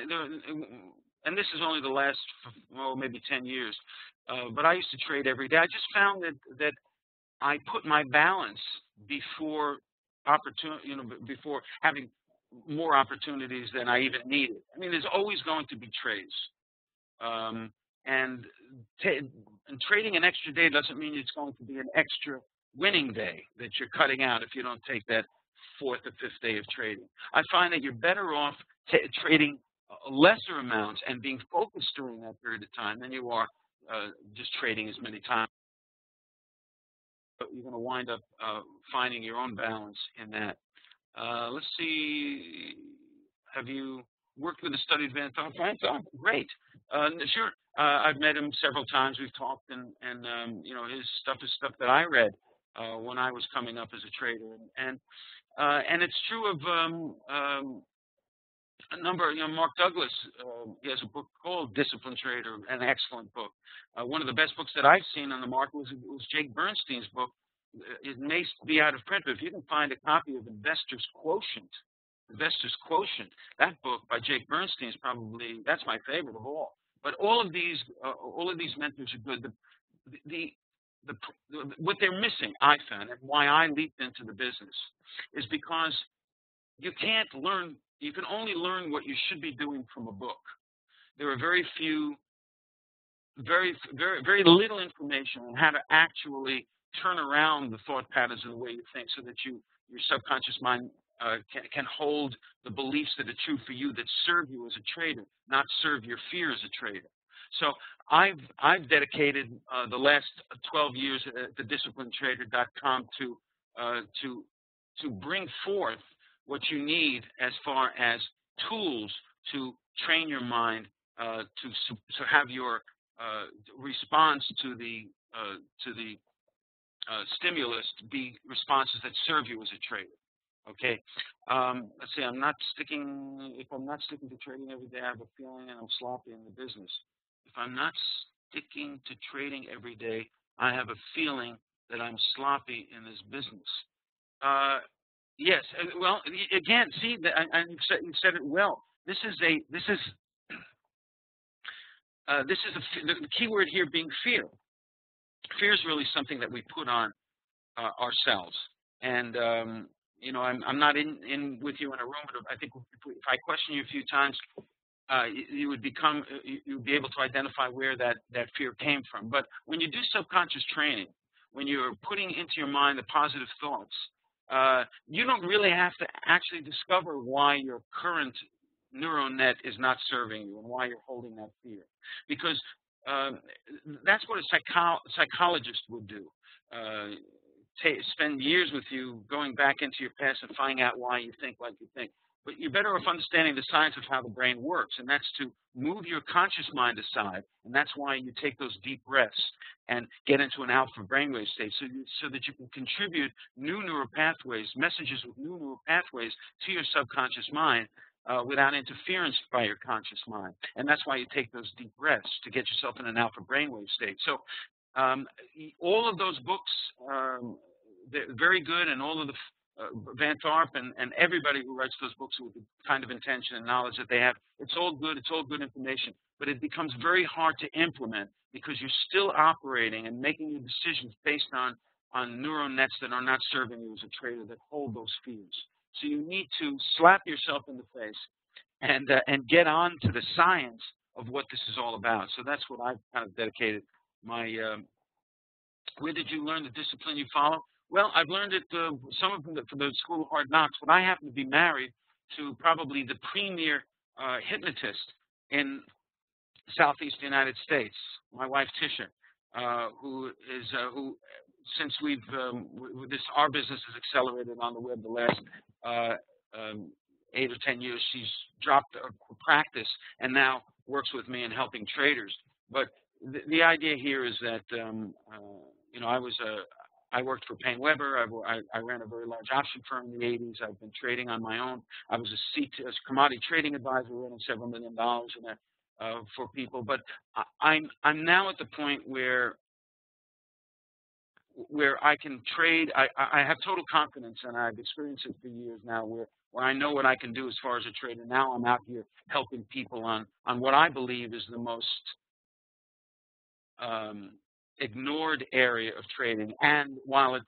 and this is only the last well maybe ten years, uh, but I used to trade every day. I just found that that I put my balance before opportunity, you know, before having more opportunities than I even needed. I mean, there's always going to be trades. Um, and, and trading an extra day doesn't mean it's going to be an extra winning day that you're cutting out if you don't take that fourth or fifth day of trading. I find that you're better off trading lesser amounts and being focused during that period of time than you are uh, just trading as many times. But you're going to wind up uh, finding your own balance in that. Uh, let's see. Have you worked with a studied Van Tharp? Oh, great. Uh, sure. Uh, I've met him several times. We've talked, and, and um, you know, his stuff is stuff that I read uh, when I was coming up as a trader, and uh, and it's true of um, um, a number. You know, Mark Douglas, uh, has a book called Disciplined Trader, an excellent book. Uh, one of the best books that I've seen on the market was was Jake Bernstein's book. Uh, it may be out of print, but if you can find a copy of Investor's Quotient, Investor's Quotient, that book by Jake Bernstein is probably that's my favorite of all. But all of these, uh, all of these mentors are good. The, the, the, what they're missing, I found, and why I leaped into the business, is because you can't learn, you can only learn what you should be doing from a book. There are very few, very, very, very little information on how to actually turn around the thought patterns and the way you think so that you, your subconscious mind uh, can, can, hold the beliefs that are true for you that serve you as a trader, not serve your fear as a trader. So I've I've dedicated uh, the last 12 years at thedisciplinedtrader.com to uh, to to bring forth what you need as far as tools to train your mind uh, to to have your uh, response to the uh, to the uh, stimulus be responses that serve you as a trader. Okay, um, let's see. I'm not sticking. If I'm not sticking to trading every day, I have a feeling I'm sloppy in the business if I'm not sticking to trading every day, I have a feeling that I'm sloppy in this business. Yes. Well, again, see, and and said, it well. This is a this is uh, this is a, the key word here being fear. Fear is really something that we put on uh, ourselves. And um, you know, I'm I'm not in in with you in a room, but I think if, I question you a few times, uh, you, you would become uh, you you would be able to identify where that that fear came from. But when you do subconscious training, when you're putting into your mind the positive thoughts, uh, you don't really have to actually discover why your current neural net is not serving you and why you're holding that fear, because um, that's what a psycho- psychologist would do. Uh, spend years with you going back into your past and finding out why you think like you think. But you're better off understanding the science of how the brain works, and that's to move your conscious mind aside, and that's why you take those deep breaths and get into an alpha brainwave state, so you, so that you can contribute new neural pathways, messages with new neural pathways to your subconscious mind uh, without interference by your conscious mind. And that's why you take those deep breaths to get yourself in an alpha brainwave state. So um, all of those books, um, they're very good, and all of the uh, Van Tharp and, and everybody who writes those books with the kind of intention and knowledge that they have, it's all good, it's all good information, but it becomes very hard to implement because you're still operating and making your decisions based on, on neural nets that are not serving you as a trader that hold those fears. So you need to slap yourself in the face and uh, and get on to the science of what this is all about. So that's what I've kind of dedicated my. Um, where did you learn the discipline you follow? Well, I've learned it uh, some of them from the School of Hard Knocks, but I happen to be married to probably the premier uh, hypnotist in Southeast United States, my wife Tisha, uh, who is uh, who since we've um, this our business has accelerated on the web the last uh, um, eight or ten years. She's dropped her practice and now works with me in helping traders. But the, the idea here is that um, uh, you know I was a I worked for Paine Webber. I, I, I ran a very large option firm in the 80s. I've been trading on my own. I was a a commodity trading advisor, running several million dollars in that uh, for people. But I, I'm I'm now at the point where where I can trade. I, I I have total confidence, and I've experienced it for years now, where where I know what I can do as far as a trader. Now I'm out here helping people on on what I believe is the most um, ignored area of trading, and while it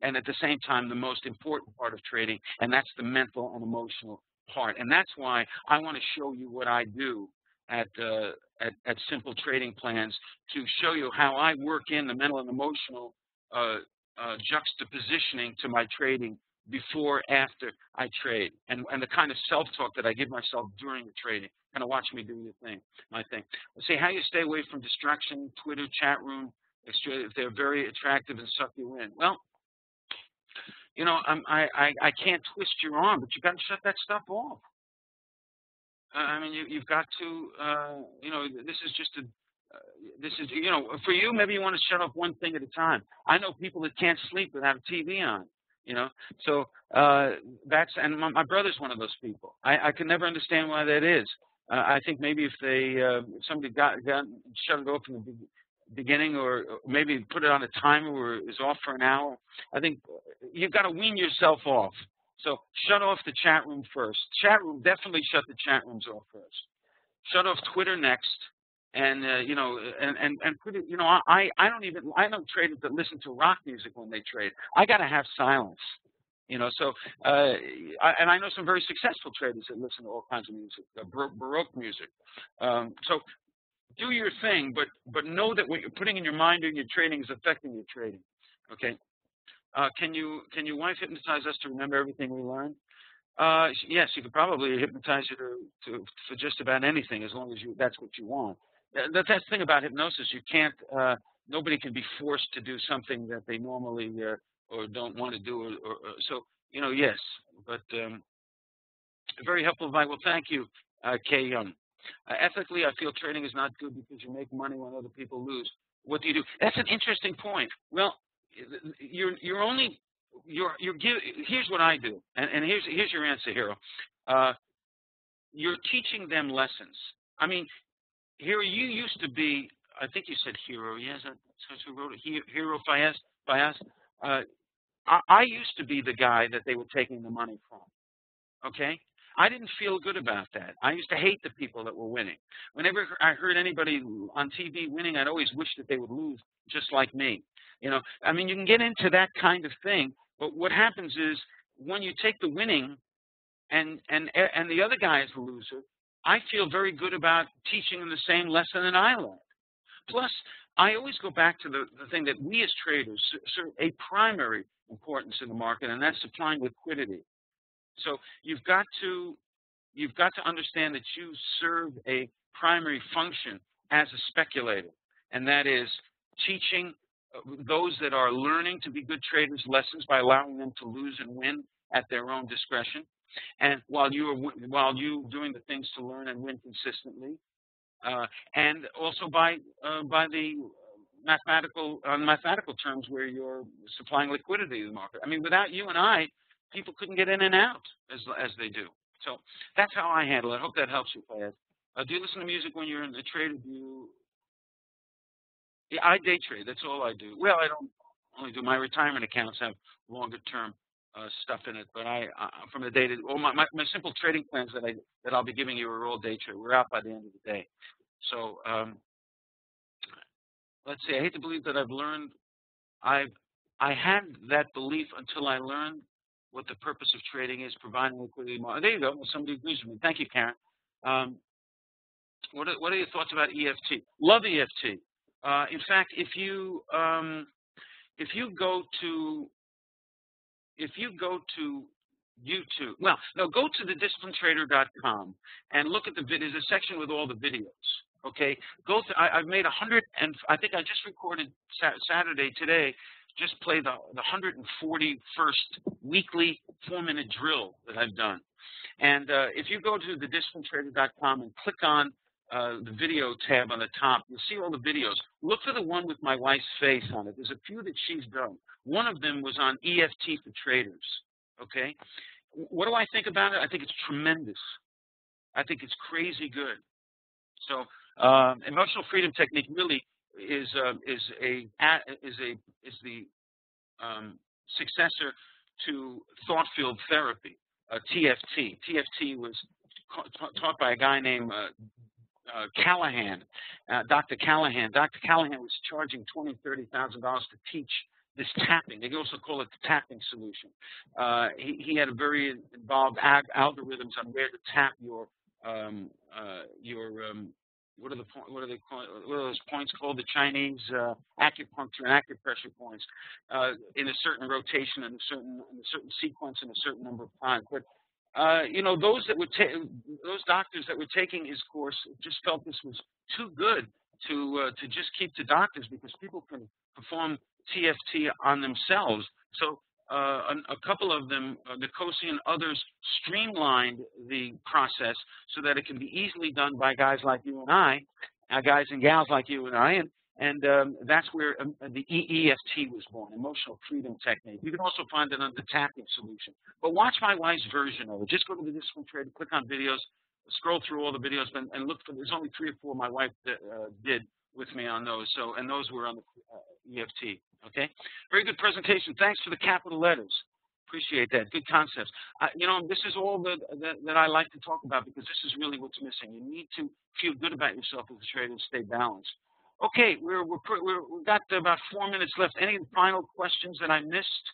and at the same time the most important part of trading, and that's the mental and emotional part. And that's why I want to show you what I do at, uh, at, at Simple Trading Plans to show you how I work in the mental and emotional uh, uh, juxtapositioning to my trading before, after I trade, and, and the kind of self-talk that I give myself during the trading. Kind of watch me do the thing, my thing. See how you stay away from distraction, Twitter, chat room, if they're very attractive and suck you in. Well, you know, I'm, I, I I can't twist your arm, but you've got to shut that stuff off. Uh, I mean, you, you've got to, uh, you know, this is just a, uh, this is, you know, for you, maybe you want to shut off one thing at a time. I know people that can't sleep without a TV on, you know, so uh, that's, and my, my brother's one of those people. I, I can never understand why that is. Uh, I think maybe if they, uh, somebody got, got shut it off in the beginning, or maybe put it on a timer where it off for an hour. I think you've got to wean yourself off. So shut off the chat room first. Chat room, definitely shut the chat rooms off first. Shut off Twitter next, and uh, you know, and and and put it. You know, I I don't even I know traders that listen to rock music when they trade. I got to have silence. You know, so uh, I, and I know some very successful traders that listen to all kinds of music, uh, baroque music. Um, so do your thing, but but know that what you're putting in your mind during your trading is affecting your trading. Okay. Uh, can you can your wife hypnotize us to remember everything we learned? Uh, yes, you could probably hypnotize you to, to for just about anything as long as you that's what you want. That, that's the thing about hypnosis. You can't. Uh, nobody can be forced to do something that they normally uh, or don't want to do. Or, or, or, so you know, yes, but um, very helpful advice. Well, thank you, uh, Kay Young. Uh, ethically, I feel trading is not good because you make money when other people lose. What do you do? That's an interesting point. Well, you're you're only you're you're give, here's what I do, and, and here's here's your answer, Hero. Uh, you're teaching them lessons. I mean, Hero, you used to be. I think you said Hero. Yes, that's who wrote it. He- Hero Fayez. Fayez. Uh, I, I used to be the guy that they were taking the money from. Okay? I didn't feel good about that. I used to hate the people that were winning. Whenever I heard anybody on TV winning, I'd always wish that they would lose just like me. You know, I mean, you can get into that kind of thing, but what happens is when you take the winning and and and the other guy is the loser, I feel very good about teaching them the same lesson that I learned. Plus, I always go back to the, the thing that we as traders serve a primary importance in the market, and that's supplying liquidity. So you've got to you've got to understand that you serve a primary function as a speculator, and that is teaching uh, those that are learning to be good traders lessons by allowing them to lose and win at their own discretion. And while you are while you doing the things to learn and win consistently, uh, and also by uh, by the mathematical on mathematical terms where you're supplying liquidity to the market. I mean, without you and I, people couldn't get in and out as as they do. So that's how I handle it. I hope that helps you, Fayez. Uh, do you listen to music when you're in the trade? Or you? Yeah, I day trade. That's all I do. Well, I don't only do my retirement accounts have longer term uh, stuff in it. But I, uh, from the day to, well, my, my, my, simple trading plans that I that I'll be giving you are all day trade. We're out by the end of the day. So um, let's see. I hate to believe that I've learned. I've I had that belief until I learned what the purpose of trading is, providing liquidity. There you go. Somebody agrees with me. Thank you, Karen. Um, what are, what are your thoughts about EFT? Love EFT. Uh, in fact, if you um, if you go to if you go to YouTube, well, no, go to thedisciplinedtrader.com and look at the. There's a section with all the videos. Okay, go. To, I, have made a hundred, and I think I just recorded Saturday today. Just play the the 141st weekly four-minute drill that I've done. And uh, if you go to thedisciplinedtrader.com and click on uh, the video tab on the top, you'll see all the videos. Look for the one with my wife's face on it. There's a few that she's done. One of them was on EFT for traders. Okay, what do I think about it? I think it's tremendous. I think it's crazy good. So, um, emotional freedom technique really is uh, is a is a is the um, successor to thought field therapy, uh, TFT. TFT was taught by a guy named uh, uh, Callahan, uh, Dr. Callahan. Dr. Callahan was charging twenty, thirty thousand dollars to teach this tapping. They also call it the tapping solution. Uh, he, he, had a very involved algorithms on where to tap your um, your um, what are the what are they? What are those points called? The Chinese uh, acupuncture and acupressure points uh, in a certain rotation and a certain in a certain sequence in a certain number of times. But uh, you know, those that take those doctors that were taking his course just felt this was too good to uh, to just keep to doctors because people can perform TFT on themselves. So uh, a, a, couple of them, uh, Nicosia and others, streamlined the process so that it can be easily done by guys like you and I, uh, guys and gals like you and I, and and um, that's where um, the EEFT was born, Emotional Freedom Technique. You can also find it under the Tapping Solution. But watch my wife's version of it. Just go to the Discipline Trader, click on videos, scroll through all the videos, and, and look for. There's only three or four my wife uh, did with me on those. So, and those were on the uh, EFT. Okay, very good presentation. Thanks for the capital letters. Appreciate that. Good concepts. Uh, you know, this is all that, that, that I like to talk about because this is really what's missing. You need to feel good about yourself as a trader and stay balanced. Okay, we're, we're, we're, we've got about four minutes left. Any final questions that I missed?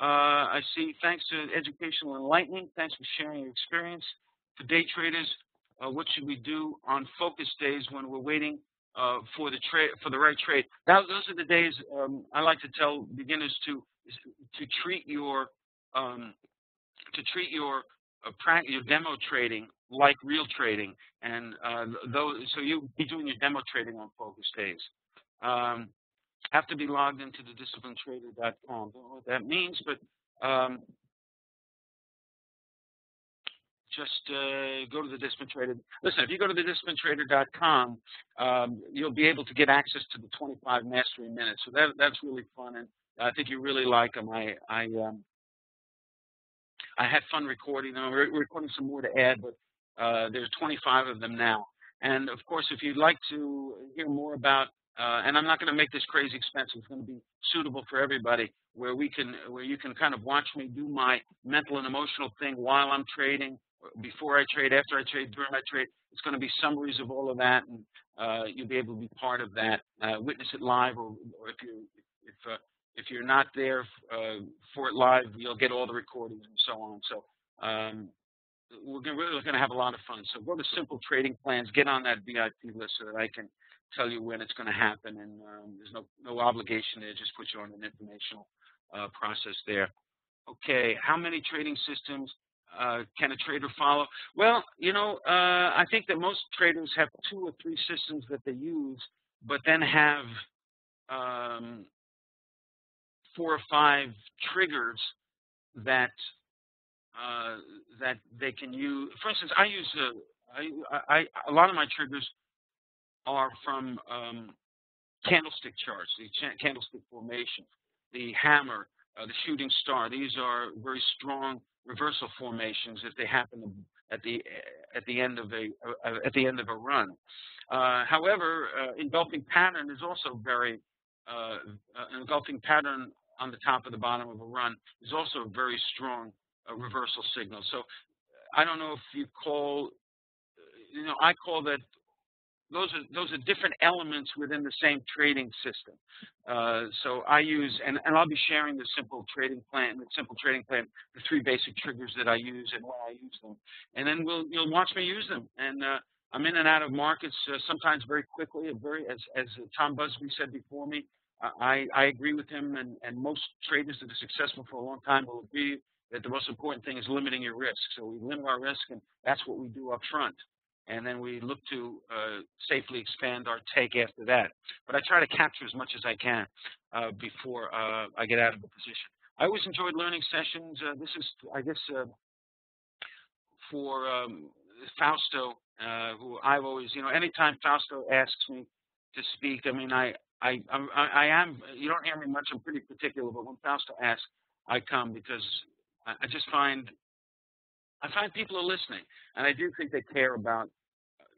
Uh, I see. Thanks to Educational Enlightening. Thanks for sharing your experience. For day traders, uh, what should we do on focus days when we're waiting uh, for the trade for the right trade. That, those are the days um, I like to tell beginners to to treat your um, to treat your uh, your demo trading like real trading, and uh, those so you be doing your demo trading on focus days. Um, have to be logged into the disciplinedtrader.com. Don't know what that means, but um, just uh, go to the Discipline Trader. Listen, if you go to the disciplinedtrader.com, um, you'll be able to get access to the 25 mastery minutes. So that that's really fun, and I think you really like them. I I um, I had fun recording them. We're recording some more to add, but uh, there's 25 of them now. And of course, if you'd like to hear more about uh, and I'm not going to make this crazy expensive. It's going to be suitable for everybody, where we can, where you can kind of watch me do my mental and emotional thing while I'm trading, before I trade, after I trade, during my trade. It's going to be summaries of all of that, and uh, you'll be able to be part of that, uh, witness it live, or, or if you if uh, if you're not there uh, for it live, you'll get all the recordings and so on. So um, we're gonna, really going to have a lot of fun. So go to Simple Trading Plans, get on that VIP list so that I can tell you when it's going to happen, and um, there's no no obligation there. Just put you on an informational uh, process there. Okay, how many trading systems uh, can a trader follow? Well, you know, uh, I think that most traders have two or three systems that they use, but then have um, four or five triggers that uh, that they can use. For instance, I use a, I, I, a lot of my triggers are from um, candlestick charts, the candlestick formation, the hammer, uh, the shooting star. These are very strong reversal formations if they happen at the at the end of a uh, at the end of a run. Uh, however, uh, engulfing pattern is also very uh, uh, engulfing pattern on the top of the bottom of a run is also a very strong reversal signal. So I don't know if you call, you know, I call that those are those are different elements within the same trading system. Uh, so I use and, and I'll be sharing the simple trading plan, the simple trading plan, the three basic triggers that I use and why I use them, and then we'll you'll watch me use them. And uh, I'm in and out of markets uh, sometimes very quickly. Very as as Tom Busby said before me, I I agree with him, and and most traders that are successful for a long time will agree that the most important thing is limiting your risk. So we limit our risk, and that's what we do up front and then we look to uh, safely expand our take after that. But I try to capture as much as I can uh, before uh, I get out of the position. I always enjoyed learning sessions. Uh, this is, I guess, uh, for um, Fausto, uh, who I've always, you know, anytime Fausto asks me to speak, I mean, I, I, I, I am, you don't hear me much, I'm pretty particular, but when Fausto asks, I come because I just find I find people are listening, and I do think they care about,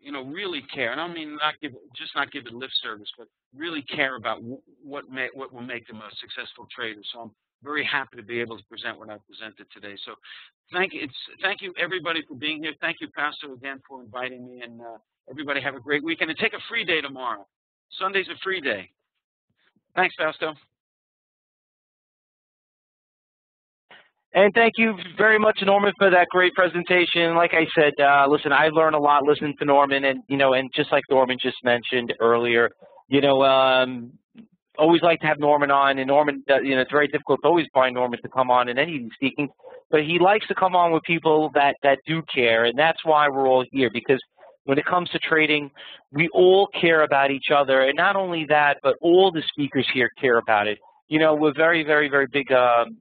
you know, really care. And I mean not give just not give it lip service, but really care about what may, what will make them a successful trader. So I'm very happy to be able to present what I presented today. So thank you, it's, thank you everybody for being here. Thank you, Fausto, again for inviting me, and uh, everybody have a great weekend and take a free day tomorrow. Sunday's a free day. Thanks, Fausto. And thank you very much, Norman, for that great presentation. Like I said, uh, listen, I learned a lot listening to Norman, and you know, and just like Norman just mentioned earlier, you know, um, always like to have Norman on. And Norman, uh, you know, it's very difficult to always find Norman to come on in any speaking, but he likes to come on with people that that do care, and that's why we're all here because when it comes to trading, we all care about each other, and not only that, but all the speakers here care about it. You know, we're very, very, very big. Um,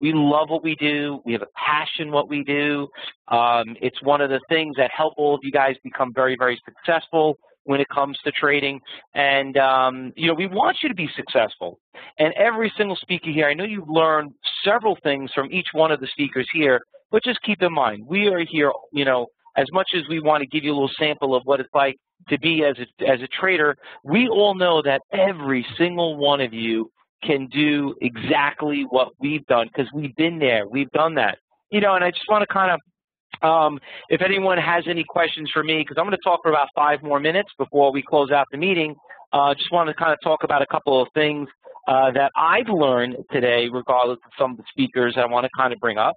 we love what we do. We have a passion what we do. Um, it's one of the things that help all of you guys become very, very successful when it comes to trading. And, um, you know, we want you to be successful. And every single speaker here, I know you've learned several things from each one of the speakers here, but just keep in mind, we are here, you know, as much as we want to give you a little sample of what it's like to be as a, as a trader, we all know that every single one of you can do exactly what we've done because we've been there. We've done that. You know, and I just want to kind of, um, if anyone has any questions for me, because I'm going to talk for about five more minutes before we close out the meeting, I uh, just want to kind of talk about a couple of things uh, that I've learned today, regardless of some of the speakers I want to kind of bring up.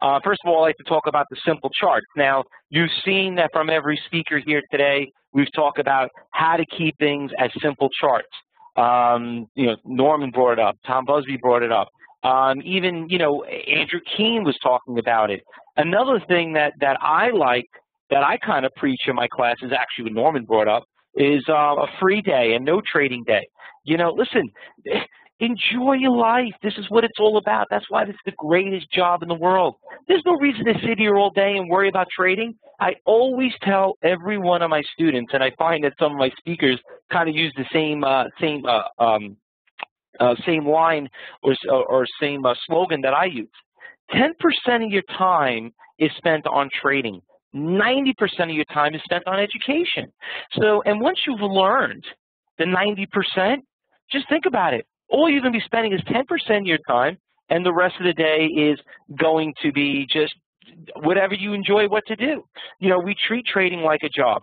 Uh, first of all, I'd like to talk about the simple charts. Now, you've seen that from every speaker here today, we've talked about how to keep things as simple charts. Um, you know, Norman brought it up. Tom Busby brought it up. Um, even, you know, Andrew Keene was talking about it. Another thing that, that I like, that I kind of preach in my classes, actually what Norman brought up, is uh, a free day and no trading day. You know, listen, Enjoy your life. This is what it's all about. That's why this is the greatest job in the world. There's no reason to sit here all day and worry about trading. I always tell every one of my students, and I find that some of my speakers kind of use the same uh, same uh, um, uh, same line or, or same uh, slogan that I use. 10% of your time is spent on trading. 90% of your time is spent on education. So, and once you've learned the 90%, just think about it. All you're going to be spending is 10% of your time, and the rest of the day is going to be just whatever you enjoy what to do. You know, we treat trading like a job.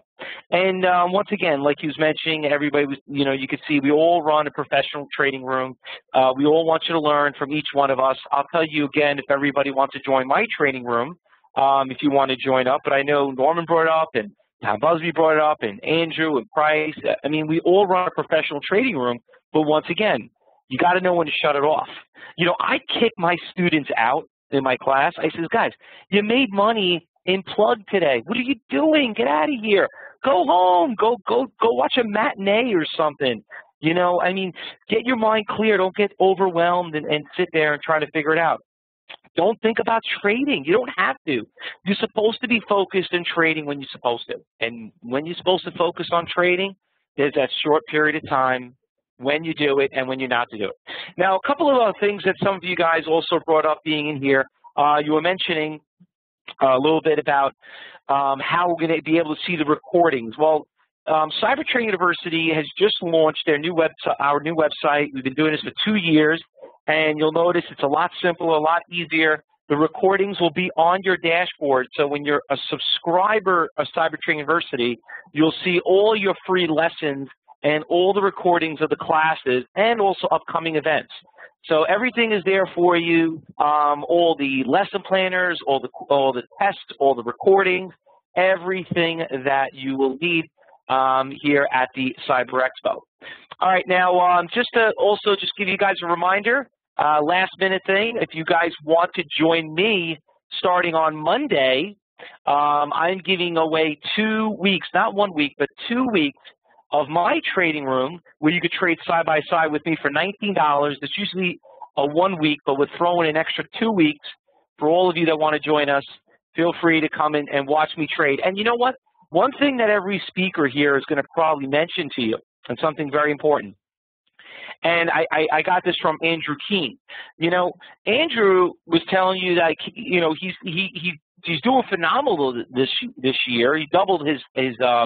And um, once again, like he was mentioning, everybody was, you know, you could see we all run a professional trading room. Uh, we all want you to learn from each one of us. I'll tell you again, if everybody wants to join my trading room, um, if you want to join up, but I know Norman brought it up and Tom Busby brought it up and Andrew and Price. I mean, we all run a professional trading room, but once again, you got to know when to shut it off. You know, I kick my students out in my class. I says, guys, you made money in plug today. What are you doing? Get out of here. Go home. Go go go watch a matinee or something. You know, I mean, get your mind clear. Don't get overwhelmed and, and sit there and try to figure it out. Don't think about trading. You don't have to. You're supposed to be focused in trading when you're supposed to. And when you're supposed to focus on trading, there's that short period of time when you do it and when you're not to do it. Now, a couple of other things that some of you guys also brought up being in here. Uh, you were mentioning a little bit about um, how we're going to be able to see the recordings. Well, um, Cyber Trading University has just launched their new website, our new website. We've been doing this for two years, and you'll notice it's a lot simpler, a lot easier. The recordings will be on your dashboard. So when you're a subscriber of Cyber Trading University, you'll see all your free lessons and all the recordings of the classes and also upcoming events. So everything is there for you, um, all the lesson planners, all the, all the tests, all the recordings, everything that you will need um, here at the Cyber Expo. All right, now um, just to also just give you guys a reminder, uh, last minute thing, if you guys want to join me starting on Monday, um, I'm giving away two weeks, not one week, but two weeks of my trading room where you could trade side by side with me for $19. That's usually a one week, but we're throwing an extra two weeks for all of you that want to join us. Feel free to come in and watch me trade. And you know what? One thing that every speaker here is going to probably mention to you, and something very important. And I, I, I got this from Andrew Keene. You know, Andrew was telling you that you know he's he he he's doing phenomenal this this year. He doubled his his uh,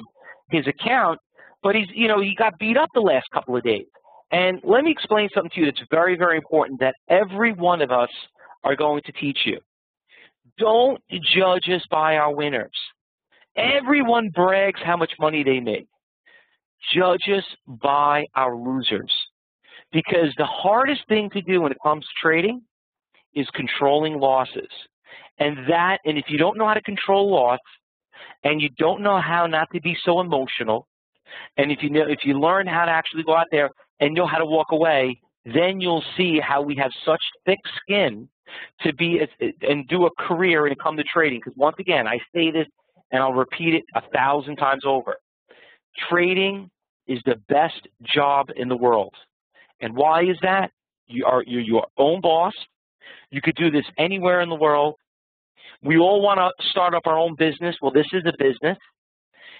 his account, but he's, you know, he got beat up the last couple of days. And let me explain something to you that's very, very important that every one of us are going to teach you. Don't judge us by our winners. Everyone brags how much money they make. Judge us by our losers. Because the hardest thing to do when it comes to trading is controlling losses. And that, and if you don't know how to control loss, and you don't know how not to be so emotional, and if you know, if you learn how to actually go out there and know how to walk away, then you'll see how we have such thick skin to be and do a career and come to trading. Because once again, I say this and I'll repeat it a thousand times over. Trading is the best job in the world. And why is that? You are you're your own boss. You could do this anywhere in the world. We all want to start up our own business. Well, this is a business.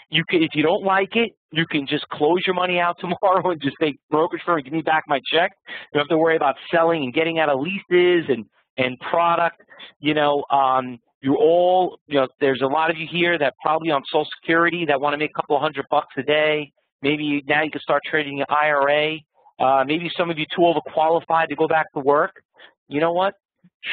You can, if you don't like it, you can just close your money out tomorrow and just say, brokerage firm, give me back my check. You don't have to worry about selling and getting out of leases and, and product. You know, um, you're all, you know, there's a lot of you here that probably on Social Security that want to make a couple hundred bucks a day. Maybe now you can start trading an IRA. Uh, maybe some of you too overqualified to go back to work. You know what?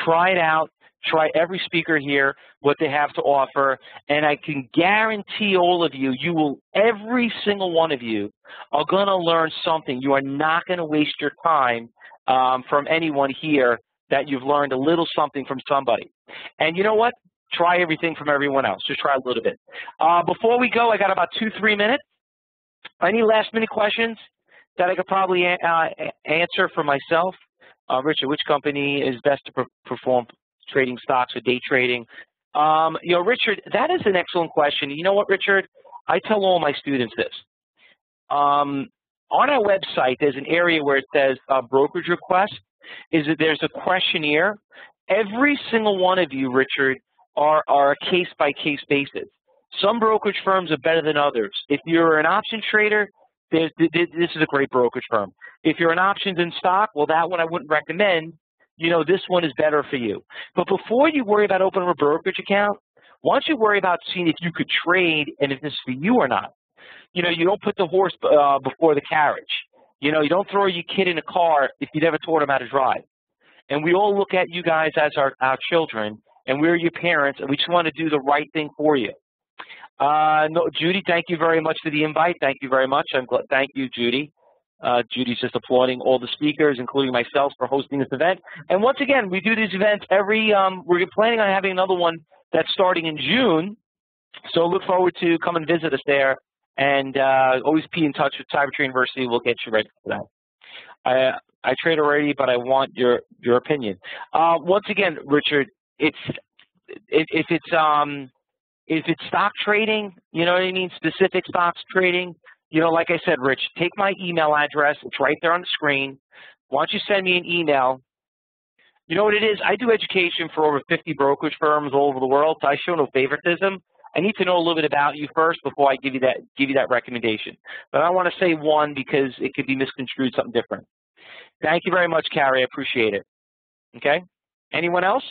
Try it out try every speaker here, what they have to offer, and I can guarantee all of you, you will, every single one of you are going to learn something. You are not going to waste your time um, from anyone here that you've learned a little something from somebody. And you know what? Try everything from everyone else. Just try a little bit. Uh, before we go, I got about two, three minutes. Any last minute questions that I could probably uh, answer for myself? Uh, Richard, which company is best to perform trading stocks or day trading. Um, you know, Richard, that is an excellent question. You know what, Richard? I tell all my students this. Um, on our website, there's an area where it says uh, brokerage request. Is that there's a questionnaire. Every single one of you, Richard, are, are a case-by-case basis. Some brokerage firms are better than others. If you're an option trader, this is a great brokerage firm. If you're an options in stock, well, that one I wouldn't recommend you know, this one is better for you. But before you worry about opening a brokerage account, why don't you worry about seeing if you could trade and if this is for you or not? you know, you don't put the horse uh, before the carriage. You know, you don't throw your kid in a car if you never taught him how to drive. And we all look at you guys as our, our children, and we're your parents, and we just want to do the right thing for you. Uh, no, Judy, thank you very much for the invite. Thank you very much. I'm glad, thank you, Judy. Uh, Judy's just applauding all the speakers, including myself, for hosting this event. And once again, we do these events every, um, we're planning on having another one that's starting in June. So look forward to come and visit us there. And uh, always be in touch with Cyber Trading University. We'll get you ready for that. I, I trade already, but I want your your opinion. Uh, once again, Richard, it's if, if it's um if it's stock trading, you know what I mean, specific stocks trading, you know, like I said, Rich, take my email address. It's right there on the screen. Why don't you send me an email? You know what it is? I do education for over 50 brokerage firms all over the world, so I show no favoritism. I need to know a little bit about you first before I give you that give you that recommendation. But I want to say one because it could be misconstrued something different. Thank you very much, Carrie. I appreciate it. Okay. Anyone else?